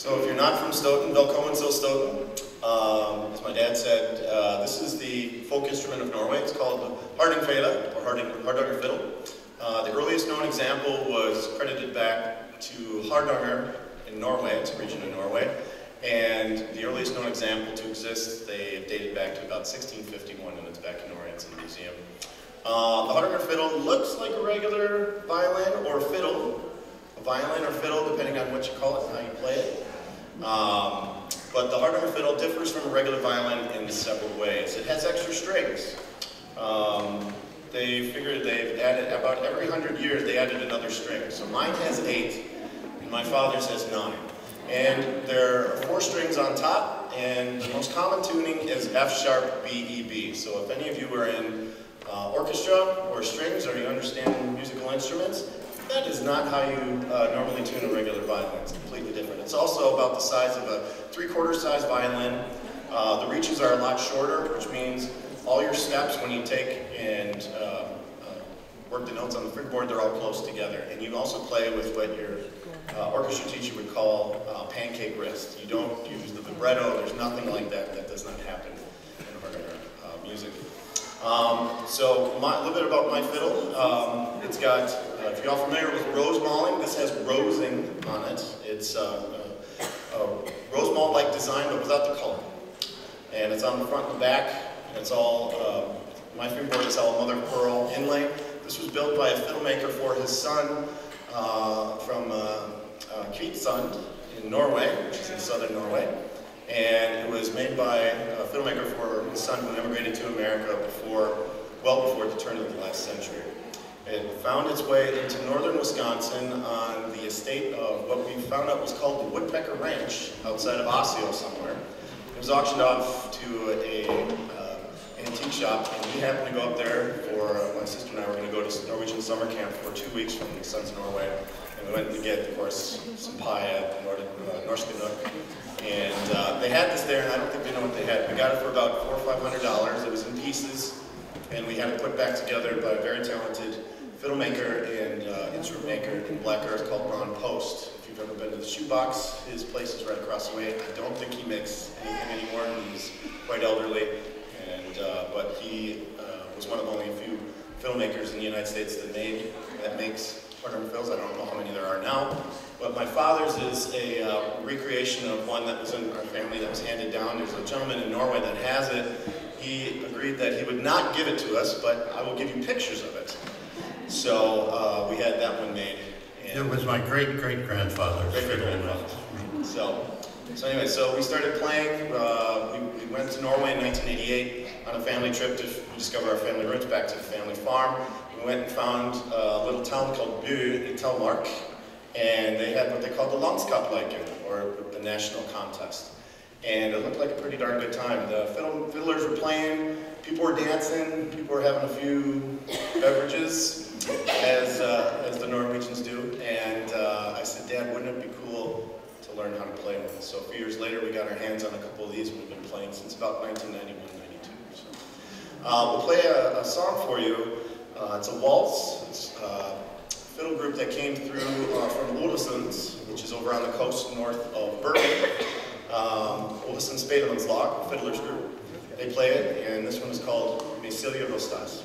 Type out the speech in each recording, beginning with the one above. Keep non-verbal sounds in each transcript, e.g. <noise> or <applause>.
So if you're not from Stoughton, Velkommen til Stoughton. Um, as my dad said, uh, this is the folk instrument of Norway. It's called the hardingfele, or harding, hardanger fiddle. Uh, the earliest known example was credited back to Hardanger in Norway, it's a region in Norway. And the earliest known example to exist, they have dated back to about 1651, and it's back in Norway, it's in the museum. Uh, the Hardanger fiddle looks like a regular violin or fiddle, a violin or fiddle, depending on what you call it and how you play it. Um, but the Hardanger fiddle differs from a regular violin in several ways. It has extra strings. Um, they figured they've added, about every hundred years, they added another string. So mine has eight, and my father's has nine. And there are four strings on top, and the most common tuning is F sharp B E B. So if any of you are in uh, orchestra or strings or you understand musical instruments, that is not how you uh, normally tune a regular violin. It's completely different. It's also about the size of a three-quarter size violin. Uh, the reaches are a lot shorter, which means all your steps when you take and uh, uh work the notes on the fretboard, they're all close together. And you also play with what your uh, orchestra teacher would call uh, pancake wrist. You don't use the vibrato, there's nothing like that. That does not happen in regular music. Um, so my, a little bit about my fiddle. Um, it's got, uh, if you're all familiar with rosemaling, this has rosing on it. It's uh, a, a rose mall-like design, but without the color. And it's on the front and the back. And it's all, uh, my fingerboard is all mother pearl inlay. This was built by a fiddle maker for his son uh, from uh, uh, in Norway, which is in southern Norway and it was made by a filmmaker for his son who immigrated to America before, well before the turn of the last century. It found its way into northern Wisconsin on the estate of what we found out was called the Woodpecker Ranch outside of Osseo somewhere. It was auctioned off to a uh, antique shop, and we happened to go up there for, uh, my sister and I were going to go to Norwegian summer camp for two weeks from the Sons of Norway. And we went to get, of course, some pie at Nord uh, Norske Nook. And uh, they had this there, and I don't think they know what they had. We got it for about four or five hundred dollars. It was in pieces, and we had it put back together by a very talented fiddle maker and uh, instrument maker in Black Earth called Ron Post. If you've ever been to the Shoebox, his place is right across the way. I don't think he makes anything anymore. He's quite elderly, and uh, but he uh, was one of only a few filmmakers in the United States that made that makes Hardanger fiddles. I don't know how many there are now. But my father's is a uh, recreation of one that was in our family that was handed down. There's a gentleman in Norway that has it. He agreed that he would not give it to us, but I will give you pictures of it. So uh, we had that one made. it was my great-great-grandfather. Great-great-grandfather. So, so anyway, so we started playing. Uh, we, we, went to Norway in 1988 on a family trip to discover our family roots back to the family farm. We went and found a little town called Bø in Telemark, and they had what they called the Landskappleiken, or the national contest. And it looked like a pretty darn good time. The fiddle, fiddlers were playing, people were dancing, people were having a few beverages, as, uh, as the Norwegians do. And uh, I said, Dad, wouldn't it be cool to learn how to play one? So a few years later, we got our hands on a couple of these, and we've been playing since about 1991, 92. So. Uh, we'll play a, a, song for you. Uh, it's a waltz. It's, uh, fiddle group that came through uh, from Ålesund, which is over on the coast north of Bergen. Um, Spelemannslag, a fiddlers group. They play it, and this one is called Mesilia Rostas.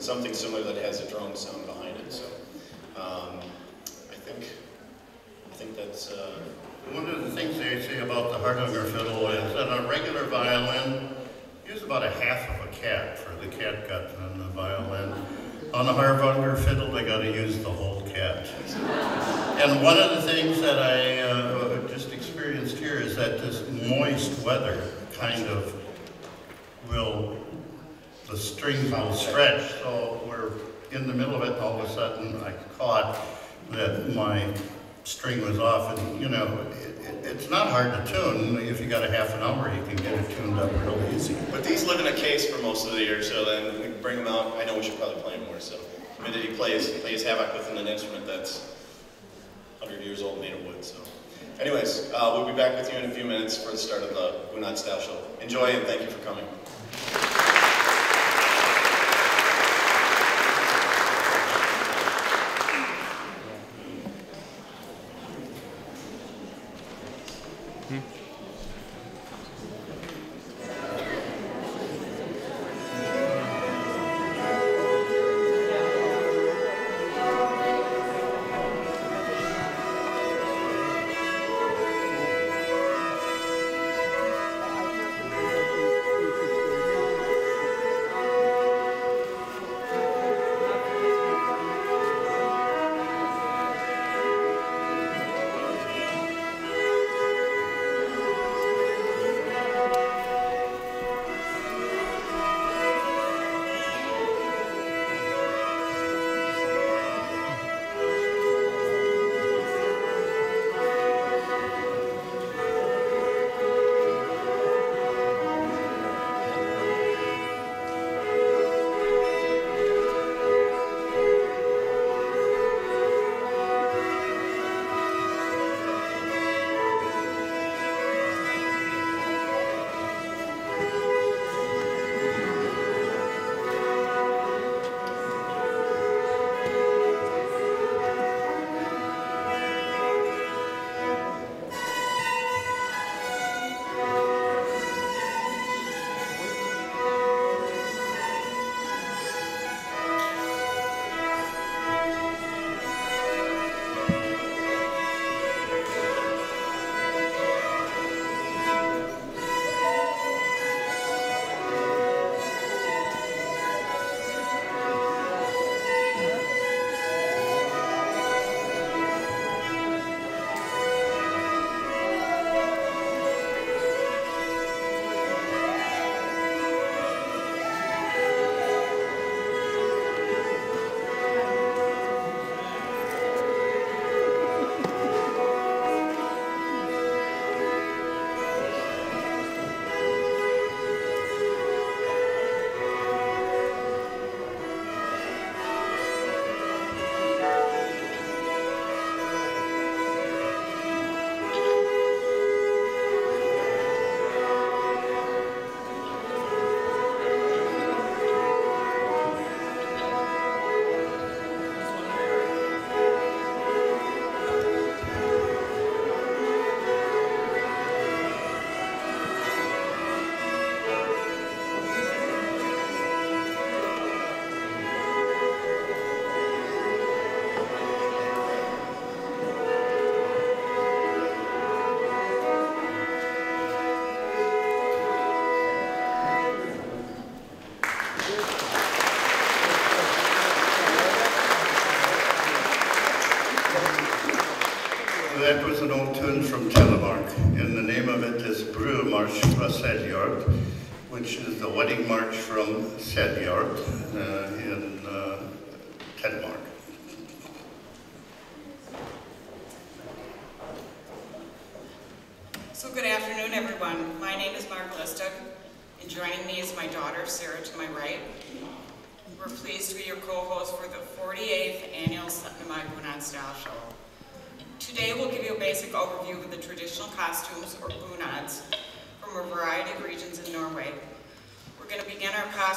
Something similar that has a drone sound behind it. So um, I think I think that's. Uh, One of the things they say about the Hardanger fiddle is that a regular violin, use about a half of a cat for the cat gut on the violin. On the Hardanger fiddle, they got to use the whole cat. And one of the things that I uh, just experienced here is that this moist weather kind of the strings will stretch. So we're in the middle of it, and all of a sudden I caught that my string was off. And, you know, it, it, it's not hard to tune. If you got a half an hour, you can get it tuned up real easy. but these live in a case for most of the year, so then we bring them out. I know we should probably play them more. So humidity plays plays havoc within an instrument that's 100 years old, made of wood. So, anyways, uh, we'll be back with you in a few minutes for the start of the Bunad Style Show. Enjoy and thank you for coming.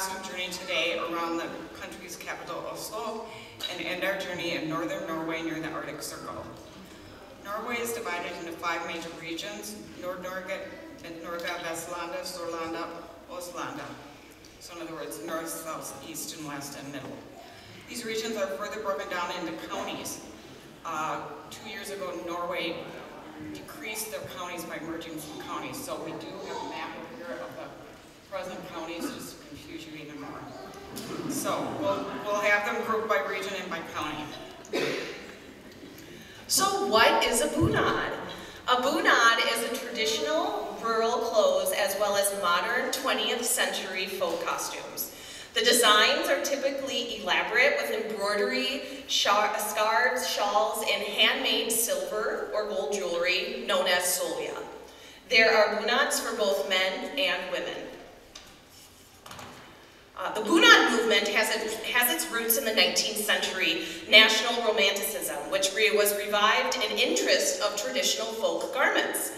Journey today around the country's capital, Oslo, and end our journey in northern Norway near the Arctic Circle. Norway is divided into five major regions, Nord-Norge, Norge, Vestlandet, Sørlandet, Østlandet. So in other words, north, south, east, and west, and middle. These regions are further broken down into counties. Uh, two years ago, Norway decreased their counties by merging some counties. So we do have a map here of the present counties, confuse you even more. So we'll, we'll have them grouped by region and by county. So what is a bunad? A bunad is a traditional rural clothes as well as modern 20th century folk costumes. The designs are typically elaborate with embroidery, scarves, shawls, and handmade silver or gold jewelry known as solja. There are bunads for both men and women. Uh, the Bunad movement has, has its roots in the 19th century national romanticism, which was revived in interest of traditional folk garments.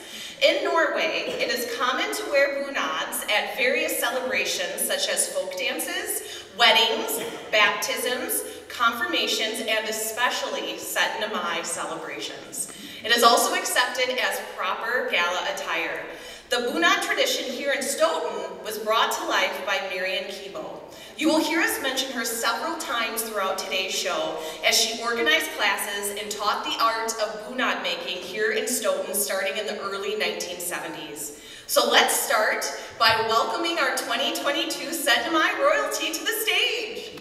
In Norway, it is common to wear bunads at various celebrations such as folk dances, weddings, baptisms, confirmations, and especially Syttende Mai celebrations. It is also accepted as proper gala attire. The Bunad tradition here in Stoughton was brought to life by Marian Kibo. You will hear us mention her several times throughout today's show as she organized classes and taught the art of bunad making here in Stoughton starting in the early 1970s. So let's start by welcoming our 2022 Syttende Mai royalty to the stage.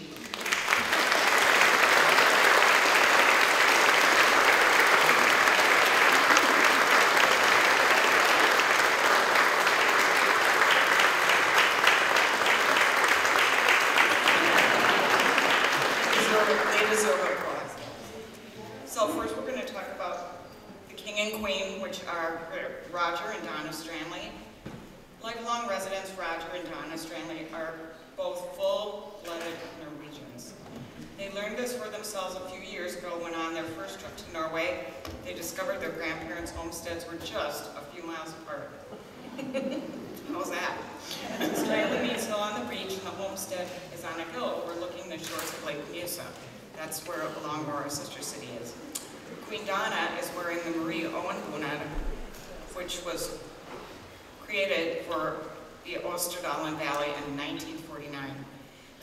which are Roger and Donna Stranley. Lifelong residents Roger and Donna Stranley are both full-blooded Norwegians. They learned this for themselves a few years ago when on their first trip to Norway, they discovered their grandparents' homesteads were just a few miles apart. <laughs> How's that? Stranley means hill on the beach and the homestead is on a hill overlooking the shores of Lake Mjøsa. That's where Longmore, our sister city, is. Queen Donna is wearing the Marie Owen bonnet, which was created for the Østerdalen Valley in 1949.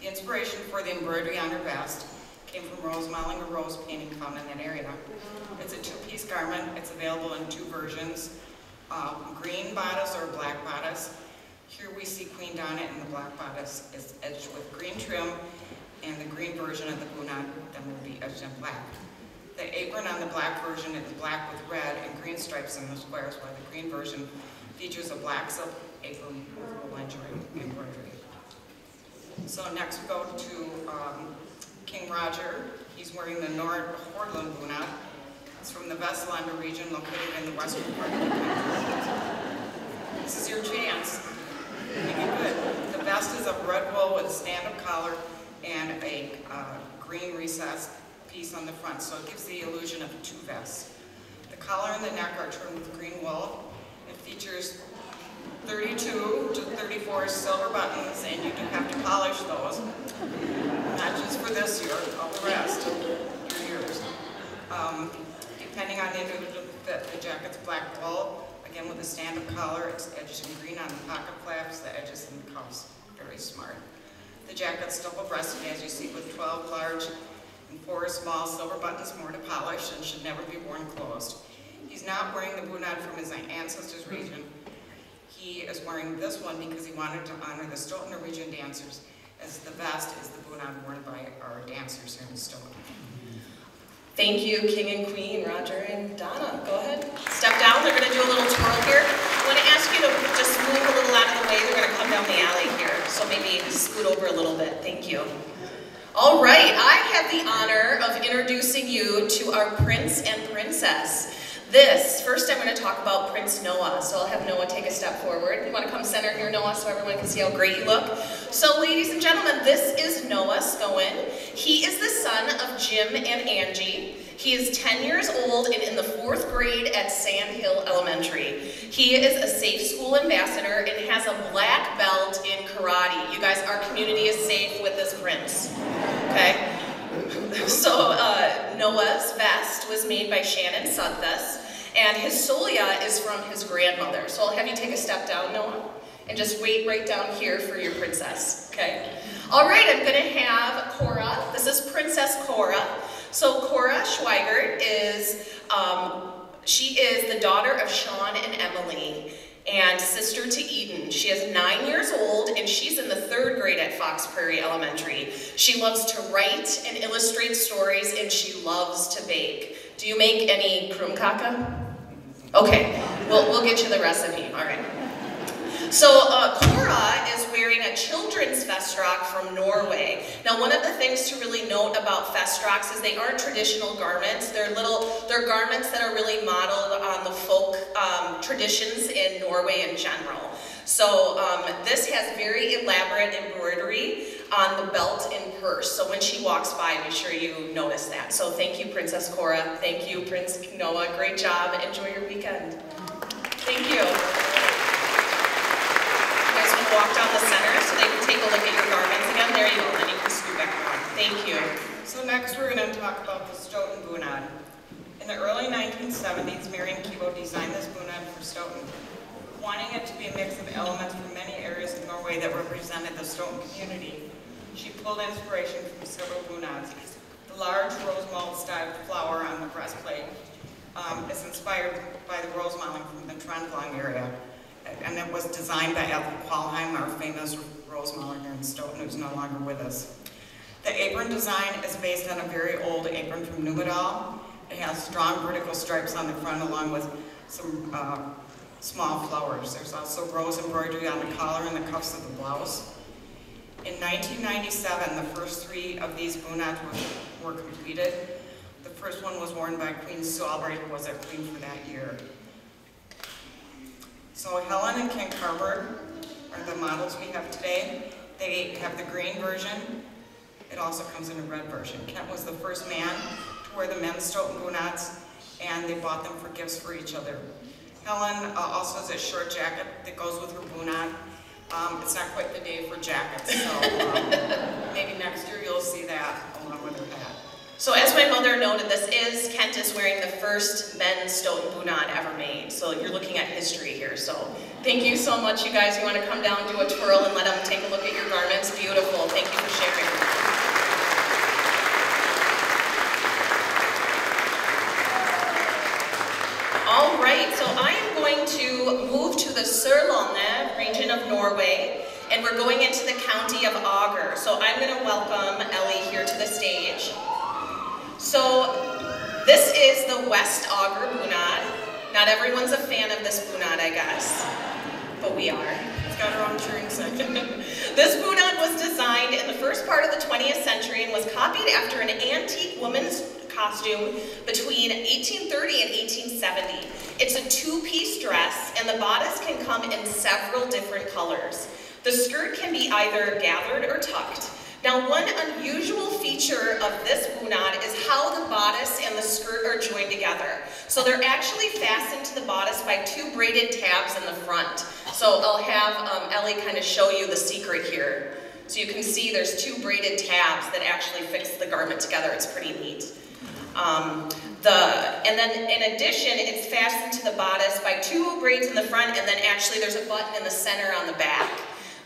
The inspiration for the embroidery on her vest came from Rose Mollinger Rose painting found in that area. It's a two-piece garment. It's available in two versions, uh, green bodice or black bodice. Here we see Queen Donna in the black bodice. It's edged with green trim, and the green version of the bunad then will be edged in black stripes in the squares, while the green version features a black silk apron with lingerie embroidery. So next we go to um, King Roger. He's wearing the Nord Hordaland Bunad. It's from the Vestlandet region located in the western part of the country. This is your chance. Make it good. The vest is a red wool with a stand-up collar and a uh, green recessed piece on the front, so it gives the illusion of two vests The collar and the neck are trimmed with green wool. It features 32 to 34 silver buttons, and you do have to polish those. Not just for this year, all the rest, your years. Um, depending on the individual fit, the jacket's black wool, again with a stand-up collar, it's edged in green on the pocket flaps, the edges and the cuffs. Very smart. The jacket's double-breasted, as you see, with 12 large and four small silver buttons more to polish and should never be worn closed. He's not wearing the bunad from his ancestors' region. He is wearing this one because he wanted to honor the Stoughton Norwegian dancers, as the vest is the bunad worn by our dancers here in Stoughton. Thank you, King and Queen, Roger and Donna. Go ahead, step down. They're going to do a little twirl here. I want to ask you to just move a little out of the way. They're going to come down the alley here, so maybe scoot over a little bit. Thank you. All right, I have the honor of introducing you to our prince and princess. This, first I'm going to talk about Prince Noah. So I'll have Noah take a step forward. You want to come center here, Noah, so everyone can see how great you look? So ladies and gentlemen, this is Noah Scowen. He is the son of Jim and Angie. He is 10 years old and in the fourth grade at Sand Hill Elementary. He is a safe school ambassador and has a black belt in karate. You guys, our community is safe with this prince, okay? <laughs> So uh, Noah's vest was made by Shannon Sudthus, and his solia is from his grandmother. So I'll have you take a step down, Noah, and just wait right down here for your princess, okay? All right, I'm gonna have Cora. This is Princess Cora. So Cora Schweigert is, um, she is the daughter of Sean and Emily and sister to Eden. She is nine years old and she's in the third grade at Fox Prairie Elementary. She loves to write and illustrate stories and she loves to bake. Do you make any krumkaka? Okay, we'll, we'll get you the recipe, all right. So uh, Cora is wearing a children's festrock from Norway. Now one of the things to really note about festrocks is they aren't traditional garments. They're little, they're garments that are really modeled on the folk um, traditions in Norway in general. So um, this has very elaborate embroidery on the belt and purse. So when she walks by, be sure you notice that. So thank you, Princess Cora. Thank you, Prince Noah. Great job. Enjoy your weekend. Thank you walk down the center so they can take a look at your garments again. There you go, then you can scoot back. Thank you. So next we're going to talk about the Stoughton Bunad. In the early 1970s, Marion Kibo designed this bunad for Stoughton, wanting it to be a mix of elements from many areas of Norway that represented the Stoughton community. She pulled inspiration from several bunads. The large rose style flower on the breastplate um, is inspired by the rose modeling from the Trondheim area and it was designed by Ethel Kvalheim, our famous rose here in Stoughton, who's no longer with us. The apron design is based on a very old apron from Numedal. It has strong vertical stripes on the front along with some uh, small flowers. There's also rose embroidery on the collar and the cuffs of the blouse. In 1997, the first three of these bunads were, were completed. The first one was worn by Queen Solberg, who was a queen for that year. So Helen and Kent Carver are the models we have today. They have the green version. It also comes in a red version. Kent was the first man to wear the men's Stoughton bunads, and they bought them for gifts for each other. Helen uh, also has a short jacket that goes with her bunad. Um, it's not quite the day for jackets, so um, <laughs> maybe next year you'll see that along with her hat. So as my mother noted, this is, Kent is wearing the first men's Stoughton Bunad ever made. So you're looking at history here. So thank you so much, you guys. You want to come down, do a twirl, and let them take a look at your garments. Beautiful. Thank you for sharing. All right, so I am going to move to the Sørlandet region of Norway, and we're going into the county of Agder. So I'm going to welcome Ellie here to the stage. So this is the West Agder Bunad. Not everyone's a fan of this Bunad, I guess, but we are. It's got our own cheering this Bunad was designed in the first part of the 20th century and was copied after an antique woman's costume between 1830 and 1870. It's a two-piece dress, and the bodice can come in several different colors. The skirt can be either gathered or tucked. Now one unusual feature of this bunad is how the bodice and the skirt are joined together. So they're actually fastened to the bodice by two braided tabs in the front. So I'll have um, Ellie kind of show you the secret here. So you can see there's two braided tabs that actually fix the garment together. It's pretty neat. Um, the, and then in addition, it's fastened to the bodice by two braids in the front and then actually there's a button in the center on the back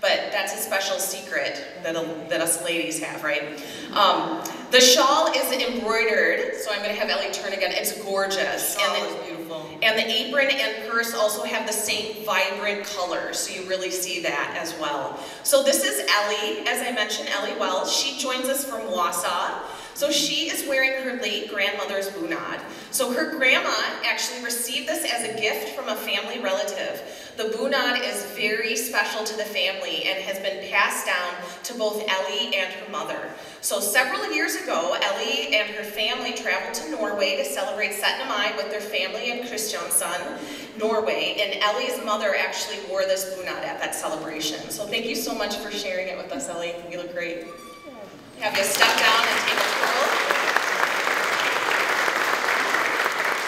but that's a special secret that, that us ladies have, right? Um, the shawl is embroidered, so I'm going to have Ellie turn again. It's gorgeous. The shawl and the, is beautiful. And the apron and purse also have the same vibrant colors, so you really see that as well. So this is Ellie, as I mentioned, Ellie Wells. She joins us from Wausau. So she is wearing her late grandmother's bunad. So her grandma actually received this as a gift from a family relative. The bunad is very special to the family and has been passed down to both Ellie and her mother. So several years ago, Ellie and her family traveled to Norway to celebrate 17. Mai with their family in Kristiansand, Norway, and Ellie's mother actually wore this bunad at that celebration. So thank you so much for sharing it with us, Ellie. You look great. Have you step down and take a twirl?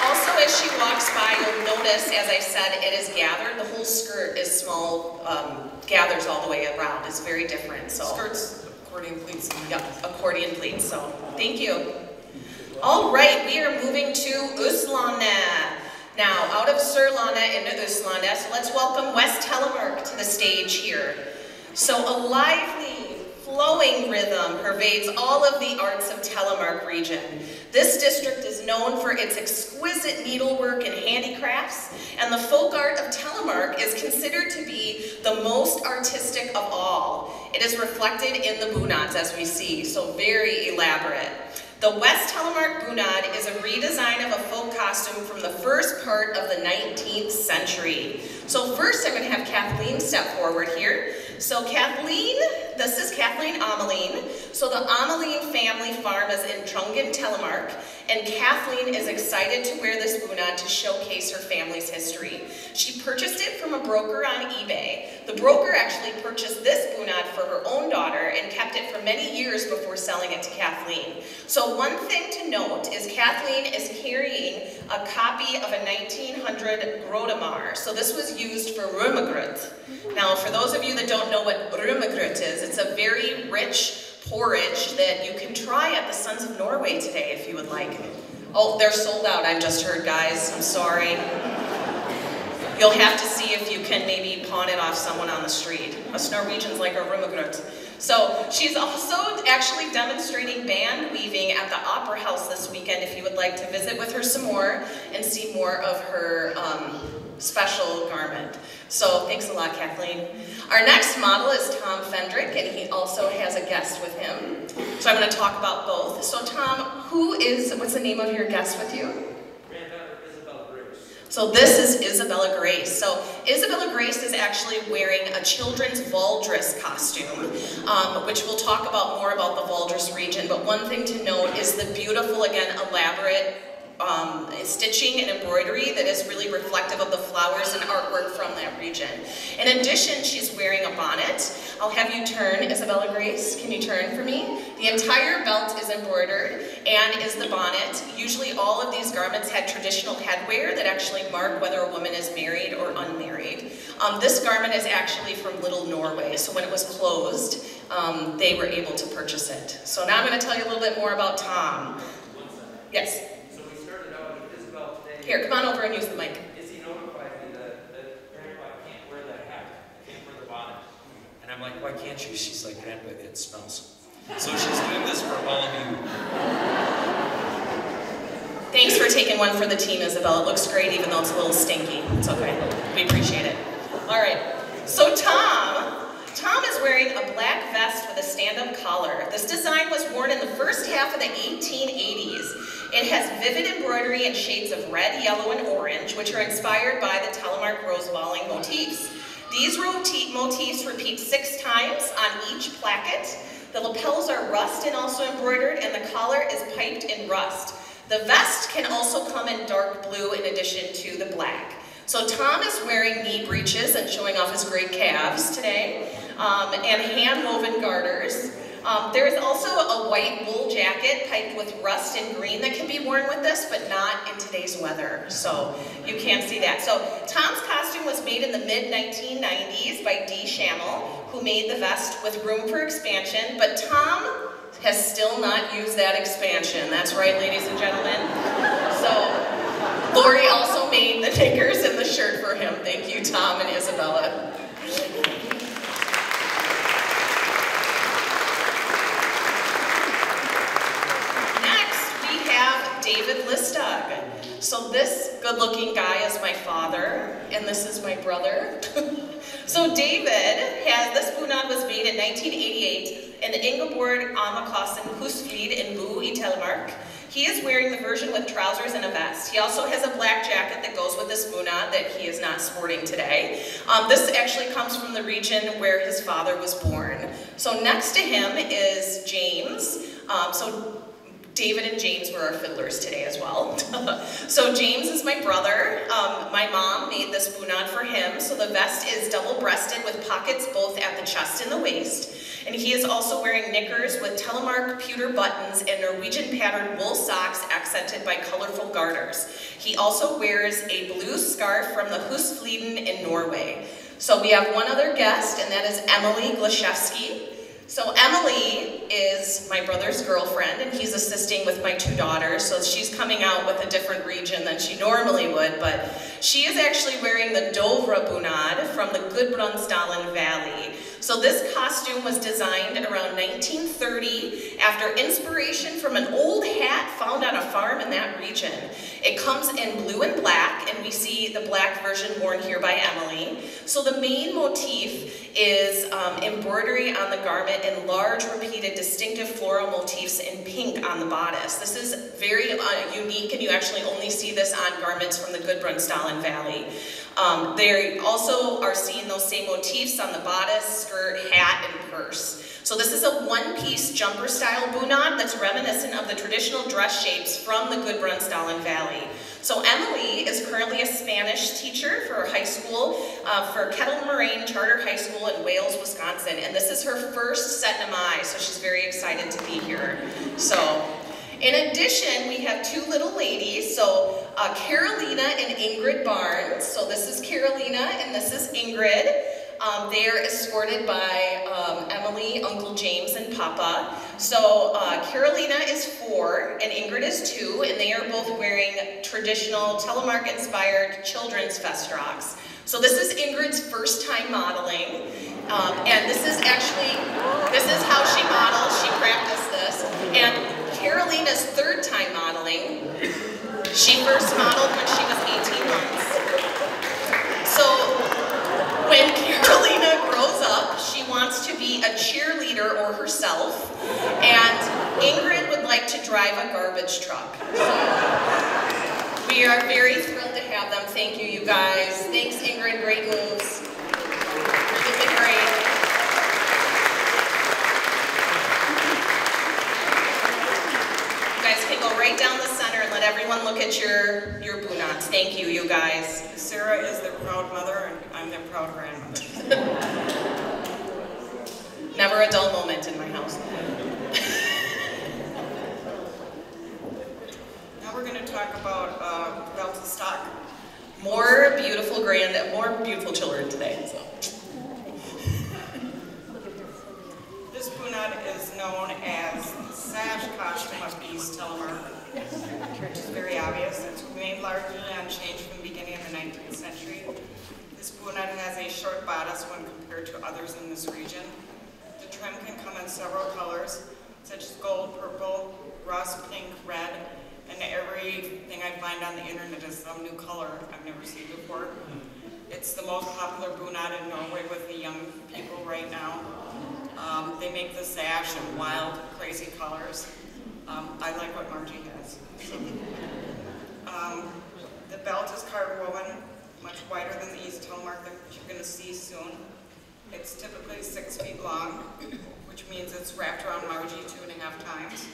Also, as she walks by, you'll notice, as I said, it is gathered. The whole skirt is small, um, gathers all the way around. It's very different. So Skirts, accordion pleats. Yep, accordion pleats. So thank you. All right, we are moving to Uslana. Now, out of Sørlandet into Uslana, so let's welcome West Telemark to the stage here. So a lively, flowing rhythm pervades all of the arts of Telemark region. This district is known for its exquisite needlework and handicrafts, and the folk art of Telemark is considered to be the most artistic of all. It is reflected in the bunads as we see, so very elaborate. The West Telemark Bunad is a redesign of a folk costume from the first part of the 19th century. So first I'm going to have Kathleen step forward here. So Kathleen, this is Kathleen Ameline. So the Ameline family farm is in Trungen, Telemark, and Kathleen is excited to wear this bunad to showcase her family's history. She purchased it from a broker on eBay. The broker actually purchased this bunad for her own daughter and kept it for many years before selling it to Kathleen. So one thing to note is Kathleen is carrying a copy of a 1900 Grotemar. So this was used for rummegrut. Now for those of you that don't know what rummegrut is, it's a very rich porridge that you can try at the Sons of Norway today if you would like. Oh, they're sold out, I've just heard, guys. I'm sorry. You'll have to see if you can maybe pawn it off someone on the street. Us Norwegians like our rummegrut. So she's also actually demonstrating band weaving at the Opera House this weekend if you would like to visit with her some more and see more of her um, special garment. So thanks a lot, Kathleen. Our next model is Tom Fendrick, and he also has a guest with him. So I'm going to talk about both. So Tom, who is, what's the name of your guest with you? So this is Isabella Grace. So Isabella Grace is actually wearing a children's Valdres costume, um, which we'll talk about more about the Valdres region. But one thing to note is the beautiful, again, elaborate um, stitching and embroidery that is really reflective of the flowers and artwork from that region. In addition, she's wearing a bonnet. I'll have you turn, Isabella Grace, can you turn for me? The entire belt is embroidered and is the bonnet. Usually all of these garments had traditional headwear that actually mark whether a woman is married or unmarried. Um, this garment is actually from Little Norway, so when it was closed, um, they were able to purchase it. So now I'm going to tell you a little bit more about Tom. Yes? Here, come on over and use the mic. Is he notified me that, that Grandpa can't wear the hat, can't wear the bonnet? And I'm like, why can't you? She's like, Grandpa, it smells. So she's doing this for all of you. Thanks for taking one for the team, Isabel. It looks great even though it's a little stinky. It's okay. We appreciate it. All right. So Tom, Tom is wearing a black vest with a stand-up collar. This design was worn in the first half of the 1880s. It has vivid embroidery in shades of red, yellow, and orange, which are inspired by the Telemark rosemaling motifs. These motifs repeat six times on each placket. The lapels are rust and also embroidered, and the collar is piped in rust. The vest can also come in dark blue in addition to the black. So Tom is wearing knee breeches and showing off his great calves today, um, and hand-woven garters. Um, there is also a white wool jacket piped with rust and green that can be worn with this, but not in today's weather. So you can't see that. So Tom's costume was made in the mid-1990s by Dee Schammel, who made the vest with room for expansion, but Tom has still not used that expansion. That's right, ladies and gentlemen. So Lori also made the knickers and the shirt for him. Thank you, Tom and Isabella. David Listog. So this good-looking guy is my father, and this is my brother. <laughs> so David has, this bunad was made in 1988 in the Ingeborg Amakassen Husflid in Bø i Telemark. He is wearing the version with trousers and a vest. He also has a black jacket that goes with this bunad that he is not sporting today. Um, this actually comes from the region where his father was born. So next to him is James. Um, so David and James were our fiddlers today as well. <laughs> so James is my brother. Um, my mom made this bunad for him. So the vest is double-breasted with pockets both at the chest and the waist. And he is also wearing knickers with telemark pewter buttons and Norwegian patterned wool socks accented by colorful garters. He also wears a blue scarf from the Husfliden in Norway. So we have one other guest, and that is Emily Glashevsky. So Emily is my brother's girlfriend, and he's assisting with my two daughters, so she's coming out with a different region than she normally would, but she is actually wearing the Dovra Bunad from the Gudbrandsdalen Valley. So this costume was designed around 1930 after inspiration from an old hat found on a farm in that region. It comes in blue and black, and we see the black version worn here by Emily. So the main motif is um, embroidery on the garment and large, repeated, distinctive floral motifs in pink on the bodice. This is very uh, unique, and you actually only see this on garments from the Gudbrandsdalen Valley. Um, they also are seeing those same motifs on the bodice, skirt, hat, and purse. So this is a one-piece jumper style bunad that's reminiscent of the traditional dress shapes from the Gudbrandsdalen Valley. So Emily is currently a Spanish teacher for high school, uh, for Kettle Moraine Charter High School in Wales, Wisconsin, and this is her first Syttende Mai, so she's very excited to be here. So, in addition, we have two little ladies, so uh, Carolina and Ingrid Barnes. So this is Carolina and this is Ingrid. Um, they are escorted by um, Emily, Uncle James, and Papa. So uh, Carolina is four and Ingrid is two, and they are both wearing traditional Telemark-inspired children's festrocks. So this is Ingrid's first time modeling, um, and this is actually, this is how she models, she practiced this. And Carolina's third time modeling, she first modeled when she was 18 months. So when Carolina grows up, she wants to be a cheerleader or herself, and Ingrid would like to drive a garbage truck. We are very thrilled to have them. Thank you, you guys. Thanks, Ingrid. Great moves. Guys can go right down the center and let everyone look at your, your bunads. Thank you, you guys. Sarah is the proud mother, and I'm the proud grandmother. <laughs> Never a dull moment in my house. Now we're going to talk about uh, Beltestakk. More beautiful grand, more beautiful children today. So. This bunad is known as sash costume of East Telemark, which is very obvious. It's remained largely unchanged from the beginning of the 19th century. This bunad has a short bodice when compared to others in this region. Trim can come in several colors, such as gold, purple, rust, pink, red, and everything I find on the internet is some new color I've never seen before. It's the most popular bunad in Norway with the young people right now. Um, they make the sash in wild, crazy colors. Um, I like what Margie has. Um, the belt is card woven, much wider than the East Telemark that you're going to see soon. It's typically six feet long, which means it's wrapped around Margie two and a half times.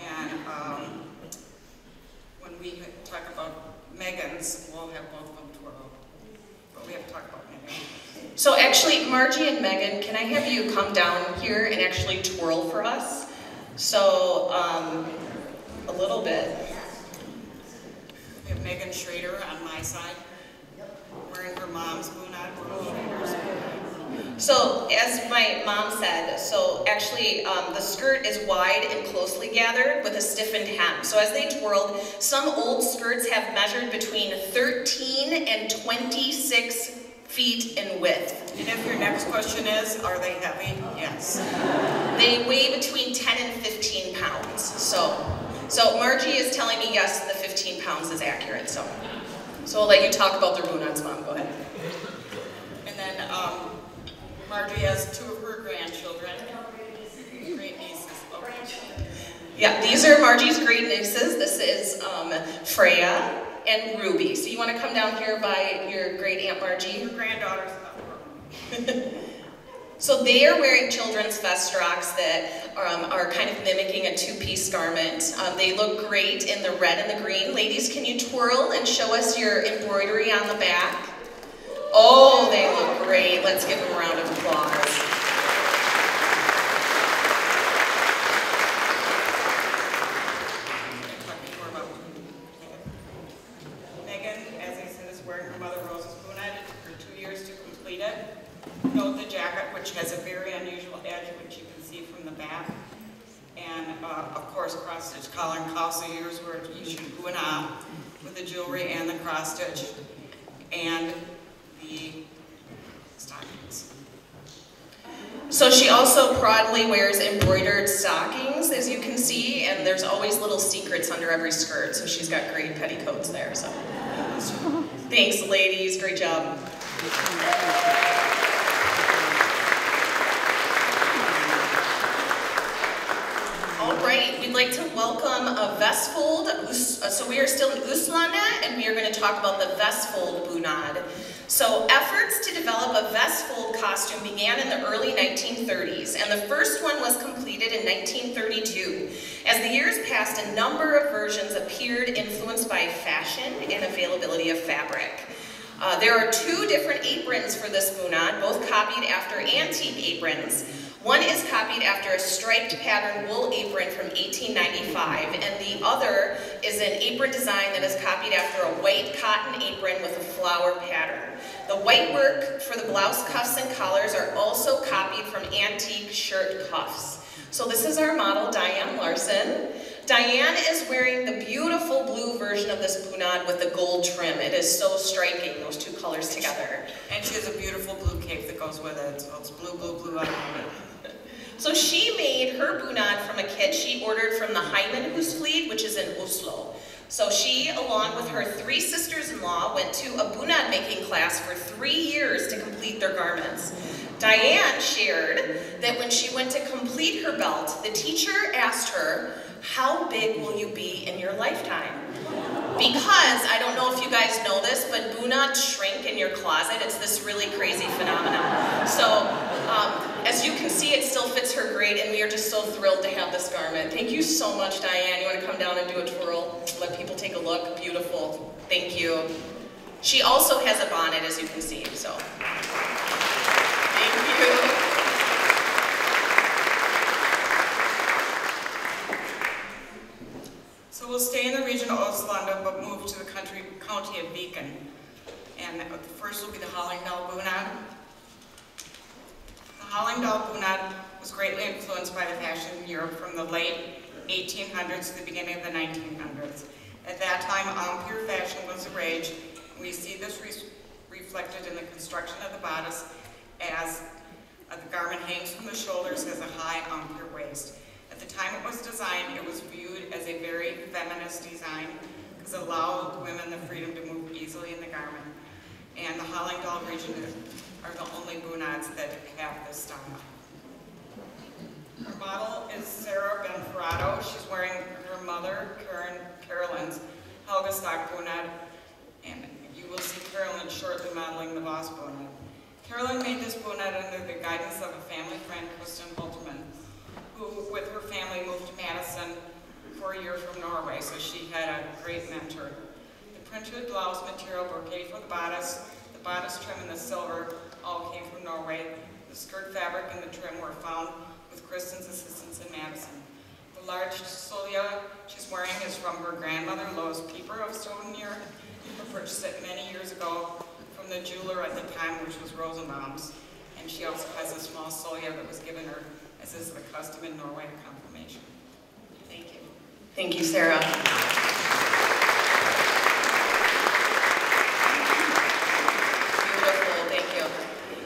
And um, when we talk about Megan's, we'll have both of them twirl. But we have to talk about Megan. so actually, Margie and Megan, can I have you come down here and actually twirl for us? So, um, a little bit. We have Megan Schrader on my side, wearing her mom's bunad, Rose Schrader's bunad. So, as my mom said, so actually um, the skirt is wide and closely gathered with a stiffened hem. So as they twirled, some old skirts have measured between 13 and 26 feet in width. And if your next question is, are they heavy? Yes. They weigh between 10 and 15 pounds. So, so Margie is telling me yes, the 15 pounds is accurate. So, so I'll let you talk about their bunads, mom. Go ahead. And then um, Margie has two of her grandchildren, great nieces. Okay. Yeah, these are Margie's great nieces. This is um, Freya and Ruby. So you want to come down here by your great Aunt Margie? Her granddaughters. <laughs> So they are wearing children's vest rocks that um, are kind of mimicking a two-piece garment. Um, they look great in the red and the green. Ladies, can you twirl and show us your embroidery on the back? Oh, they look great. Let's give them a round of applause. Megan, as I said, is wearing her mother Rose's bunad. It took two years to complete it. Note the jacket, which has a very unusual edge, which you can see from the back. And, uh, of course, cross-stitch collar and cuffs, so here's where you should bunad with the jewelry and the cross-stitch and the stockings. So she also proudly wears embroidered stockings, as you can see, and there's always little secrets under every skirt, so she's got great petticoats there, so. Thanks, ladies, great job. All right, we'd like to welcome a Vestfold, so we are still in Østlandet, and we are going to talk about the Vestfold Bunad. So efforts to develop a Vestfold costume began in the early 1930s, and the first one was completed in 1932. As the years passed, a number of versions appeared influenced by fashion and availability of fabric. Uh, there are two different aprons for this bunad, both copied after antique aprons. One is copied after a striped pattern wool apron from 1895, and the other is an apron design that is copied after a white cotton apron with a flower pattern. The white work for the blouse cuffs and collars are also copied from antique shirt cuffs. So this is our model, Diane Larson. Diane is wearing the beautiful blue version of this bunad with the gold trim. It is so striking, those two colors together. And she has a beautiful blue cape that goes with it, so it's blue, blue, blue on. So she made her bunad from a kit she ordered from the Heimen Husflid, which is in Oslo. So she, along with her three sisters-in-law, went to a bunad making class for three years to complete their garments. Diane shared that when she went to complete her belt, the teacher asked her, how big will you be in your lifetime? Because, I don't know if you guys know this, but bunads shrink in your closet. It's this really crazy phenomenon. So, um, as you can see, it still fits her great, and we are just so thrilled to have this garment. Thank you so much, Diane. You want to come down and do a twirl? Let people take a look. Beautiful. Thank you. She also has a bonnet, as you can see, so. Thank you. So we'll stay in the region of Østlandet, but move to the country, county of Viken. And the first will be the Hallingdal Bunad. The Hallingdal Bunad was greatly influenced by the fashion in Europe from the late 1800s to the beginning of the 1900s. At that time, empire fashion was the rage. We see this re reflected in the construction of the bodice as uh, the garment hangs from the shoulders, has a high empire waist. At the time it was designed, it was viewed as a very feminist design because it allowed women the freedom to move easily in the garment. And the Hallingdal region are the only bunads that have this style. Her model is Sarah Benferrato. She's wearing her mother, Karen Carolyn's Helga Stock bunad, and you will see Carolyn shortly modeling the Voss bunad. Carolyn made this bonnet under the guidance of a family friend, Kristen Holterman, who, with her family, moved to Madison for a year from Norway, so she had a great mentor. The printed blouse material, brocade for the bodice, the bodice trim and the silver all came from Norway. The skirt fabric and the trim were found with Kristen's assistance in Madison. The large solia she's wearing is from her grandmother, Lois Pieper of Stoughton-Muir, who purchased it many years ago from the jeweler at the time, which was Rosenbaum's. And she also has a small solia that was given her, as is the custom in Norway, a confirmation. Thank you. Sarah. Beautiful, thank you.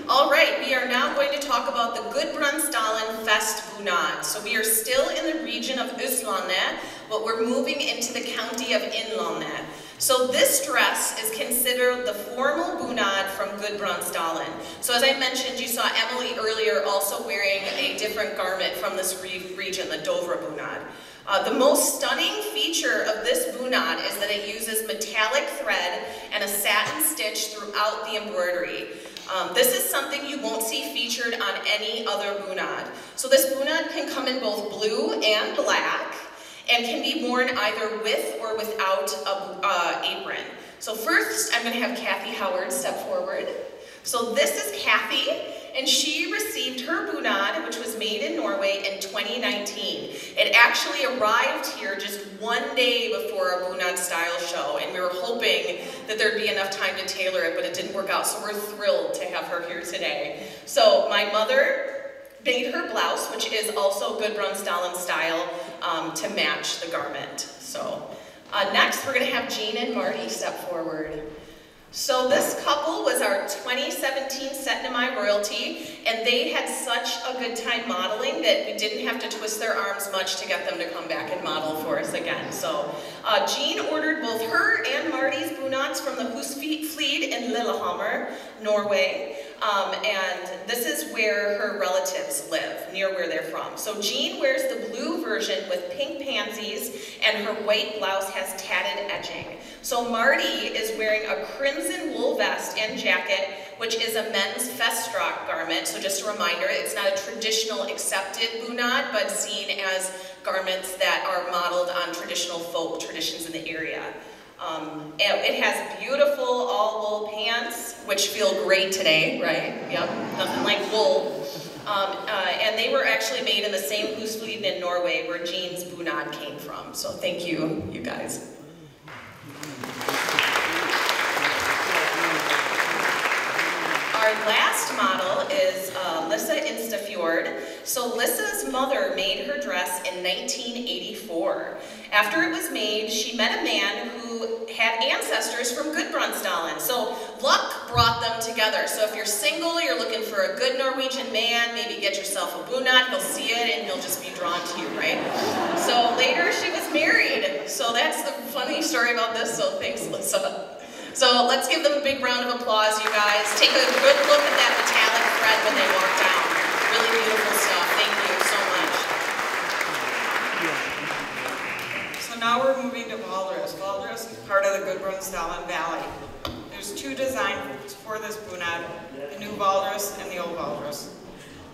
All right, we are now going to talk about the Gudbrandsdalen Fest Bunad. So we are still in the region of Østlandet, but we're moving into the county of Innlandet. So this dress is considered the formal bunad from Gudbrandsdalen. So as I mentioned, you saw Emily earlier also wearing a different garment from this re region, the Dovre bunad. Uh, the most stunning feature of this bunad is that it uses metallic thread and a satin stitch throughout the embroidery. Um, this is something you won't see featured on any other bunad. So this bunad can come in both blue and black and can be worn either with or without a uh, apron. So first, I'm going to have Kathy Howard step forward. So this is Kathy, and she received her bunad, which was made in Norway in 2019. It actually arrived here just one day before our bunad style show, and we were hoping that there'd be enough time to tailor it, but it didn't work out, so we're thrilled to have her here today. So my mother made her blouse, which is also Gudbrandsdalen style, um, to match the garment. So uh, next, we're going to have Jean and Marty step forward. So this couple was our 2017 Syttende Mai royalty, and they had such a good time modeling that we didn't have to twist their arms much to get them to come back and model for us again. So uh, Jean ordered both her and Marty's bunads from the Husflid in Lillehammer, Norway. Um, and this is where her relatives live, near where they're from. So Jean wears the blue version with pink pansies, and her white blouse has tatted edging. So Marty is wearing a crimson wool vest and jacket, which is a men's festdrakt garment. So just a reminder, it's not a traditional accepted bunad, but seen as garments that are modeled on traditional folk traditions in the area. Um, it has beautiful all wool pants, which feel great today, right? Yep, nothing like wool. Um, uh, and they were actually made in the same Husfliden in Norway where Jean's bunad came from. So thank you, you guys. Our last model is uh, Lissa Instafjord. So Lissa's mother made her dress in 1984. After it was made, she met a man who had ancestors from Gudbrandsdalen. So luck brought them together. So if you're single, you're looking for a good Norwegian man, maybe get yourself a bunad, he'll see it and he'll just be drawn to you, right? So later she was married. So that's the funny story about this, so thanks Lissa. So let's give them a big round of applause, you guys. Take a good look at that metallic thread when they walk down. Really beautiful stuff. Thank you so much. So now we're moving to Valdres. Valdres is part of the Gudbrandsdalen Valley. There's two designs for this bunad, the new Valdres and the old Valdres.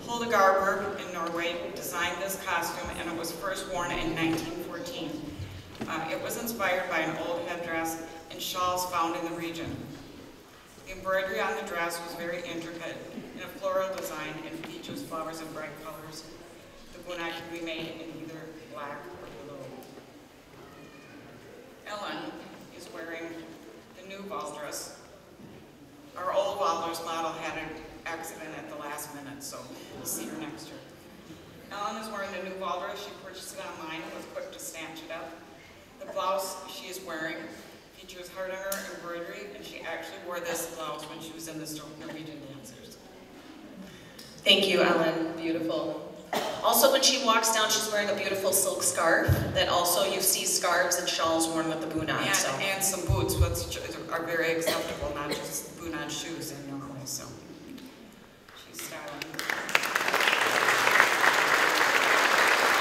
Hulda Garborg in Norway designed this costume and it was first worn in 1914. Uh, it was inspired by an old headdress and shawls found in the region. The embroidery on the dress was very intricate in a floral design and features flowers in bright colors. The bunad can be made in either black or blue. Ellen is wearing the new Valdres. Our old Valdres model had an accident at the last minute, so we'll see her next year. Ellen is wearing the new Valdres. She purchased it online and was quick to snatch it up. The blouse she is wearing features Hardanger embroidery, and she actually wore this blouse when she was in the Norwegian Dancers. Thank you, Ellen. Beautiful. Also, when she walks down, she's wearing a beautiful silk scarf that also you see scarves and shawls worn with the bunad. And, so. and some boots, which are very acceptable, not just bunad shoes in Norway, so she's styling.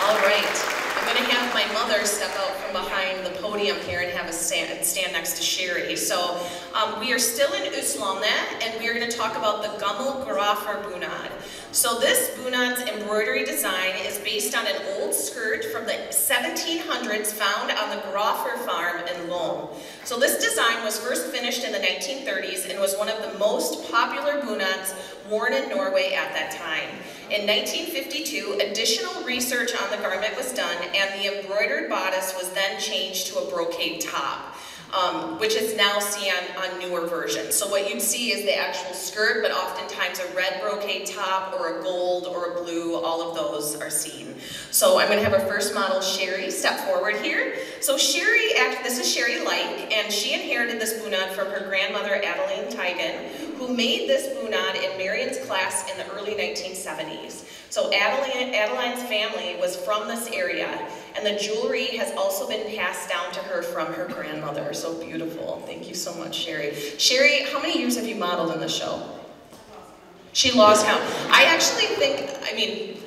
All right. I'm going to have my mother step out from behind the podium here and have a stand, stand next to Sherry. So um, we are still in Østlandet, and we are going to talk about the Gammel Graffer Bunad. So this bunad's embroidery design is based on an old skirt from the 1700s found on the Graffer farm in Lom. So this design was first finished in the 1930s and was one of the most popular bunads worn in Norway at that time. In 1952, additional research on the garment was done and the embroidered bodice was then changed to a brocade top. Um, which is now seen on, on, newer versions. So what you'd see is the actual skirt, but oftentimes a red brocade top or a gold or a blue, all of those are seen. So I'm gonna have our first model, Sherry, step forward here. So Sherry, this is Sherry Like, and she inherited this bunad from her grandmother, Adeline Tigan, who made this bunad in Marion's class in the early 1970s. So Adeline, Adeline's family was from this area, and the jewelry has also been passed down to her from her grandmother. So beautiful. Thank you so much, Sherry. Sherry, how many years have you modeled in the show? She lost count. I actually think, I mean,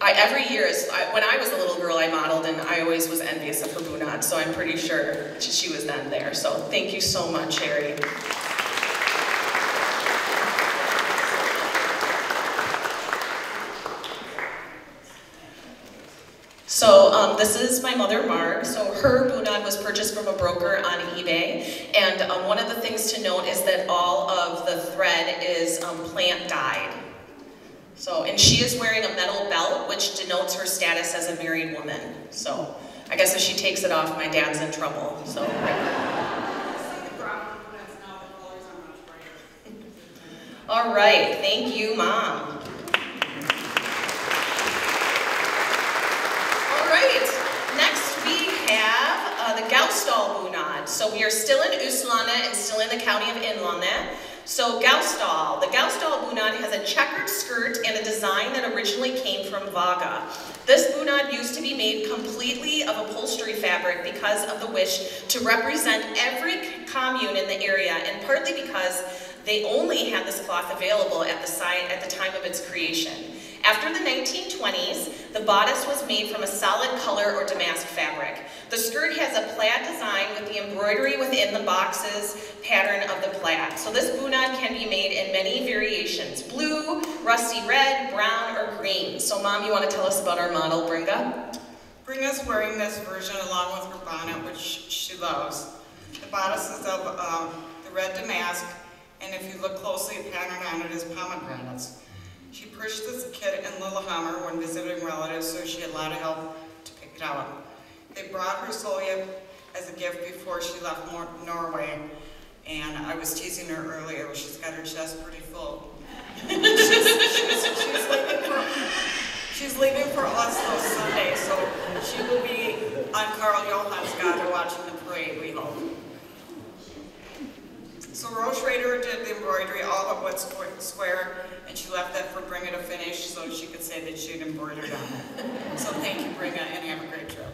I, every year, is, I, when I was a little girl, I modeled, and I always was envious of her bunad, so I'm pretty sure she, she was then there. So thank you so much, Sherry. So um, this is my mother, Marg. So her bunad was purchased from a broker on eBay. And um, one of the things to note is that all of the thread is um, plant dyed. So, and she is wearing a metal belt, which denotes her status as a married woman. So, I guess if she takes it off, my dad's in trouble. So, all right, thank you, mom. All right, next we have uh, the Gausdal Bunad. So we are still in Østlandet and still in the county of Innlandet. So Gausdal, the Gausdal Bunad has a checkered skirt and a design that originally came from Vågå. This bunad used to be made completely of upholstery fabric because of the wish to represent every commune in the area and partly because they only had this cloth available at the site at the time of its creation. After the 1920s, the bodice was made from a solid color or damask fabric. The skirt has a plaid design with the embroidery within the boxes pattern of the plaid. So this bunad can be made in many variations, blue, rusty red, brown, or green. So mom, you want to tell us about our model, Bringa? Bringa's wearing this version along with her bonnet, which she loves. The bodice is of um, the red damask, and if you look closely, the pattern on it is pomegranates. She purchased this kit in Lillehammer when visiting relatives, so she had a lot of help to pick it out. They brought her Solja as a gift before she left Nor Norway, and I was teasing her earlier, she's got her chest pretty full. she's, she's, she's, leaving for, she's leaving for Oslo Sunday, so she will be on Carl Johan's Gata watching the parade, we hope. So Rose Schrader did the embroidery all but what's square, and she left that for Bringa to finish so she could say that she'd embroidered on it. So thank you, Bringa, and have a great trip.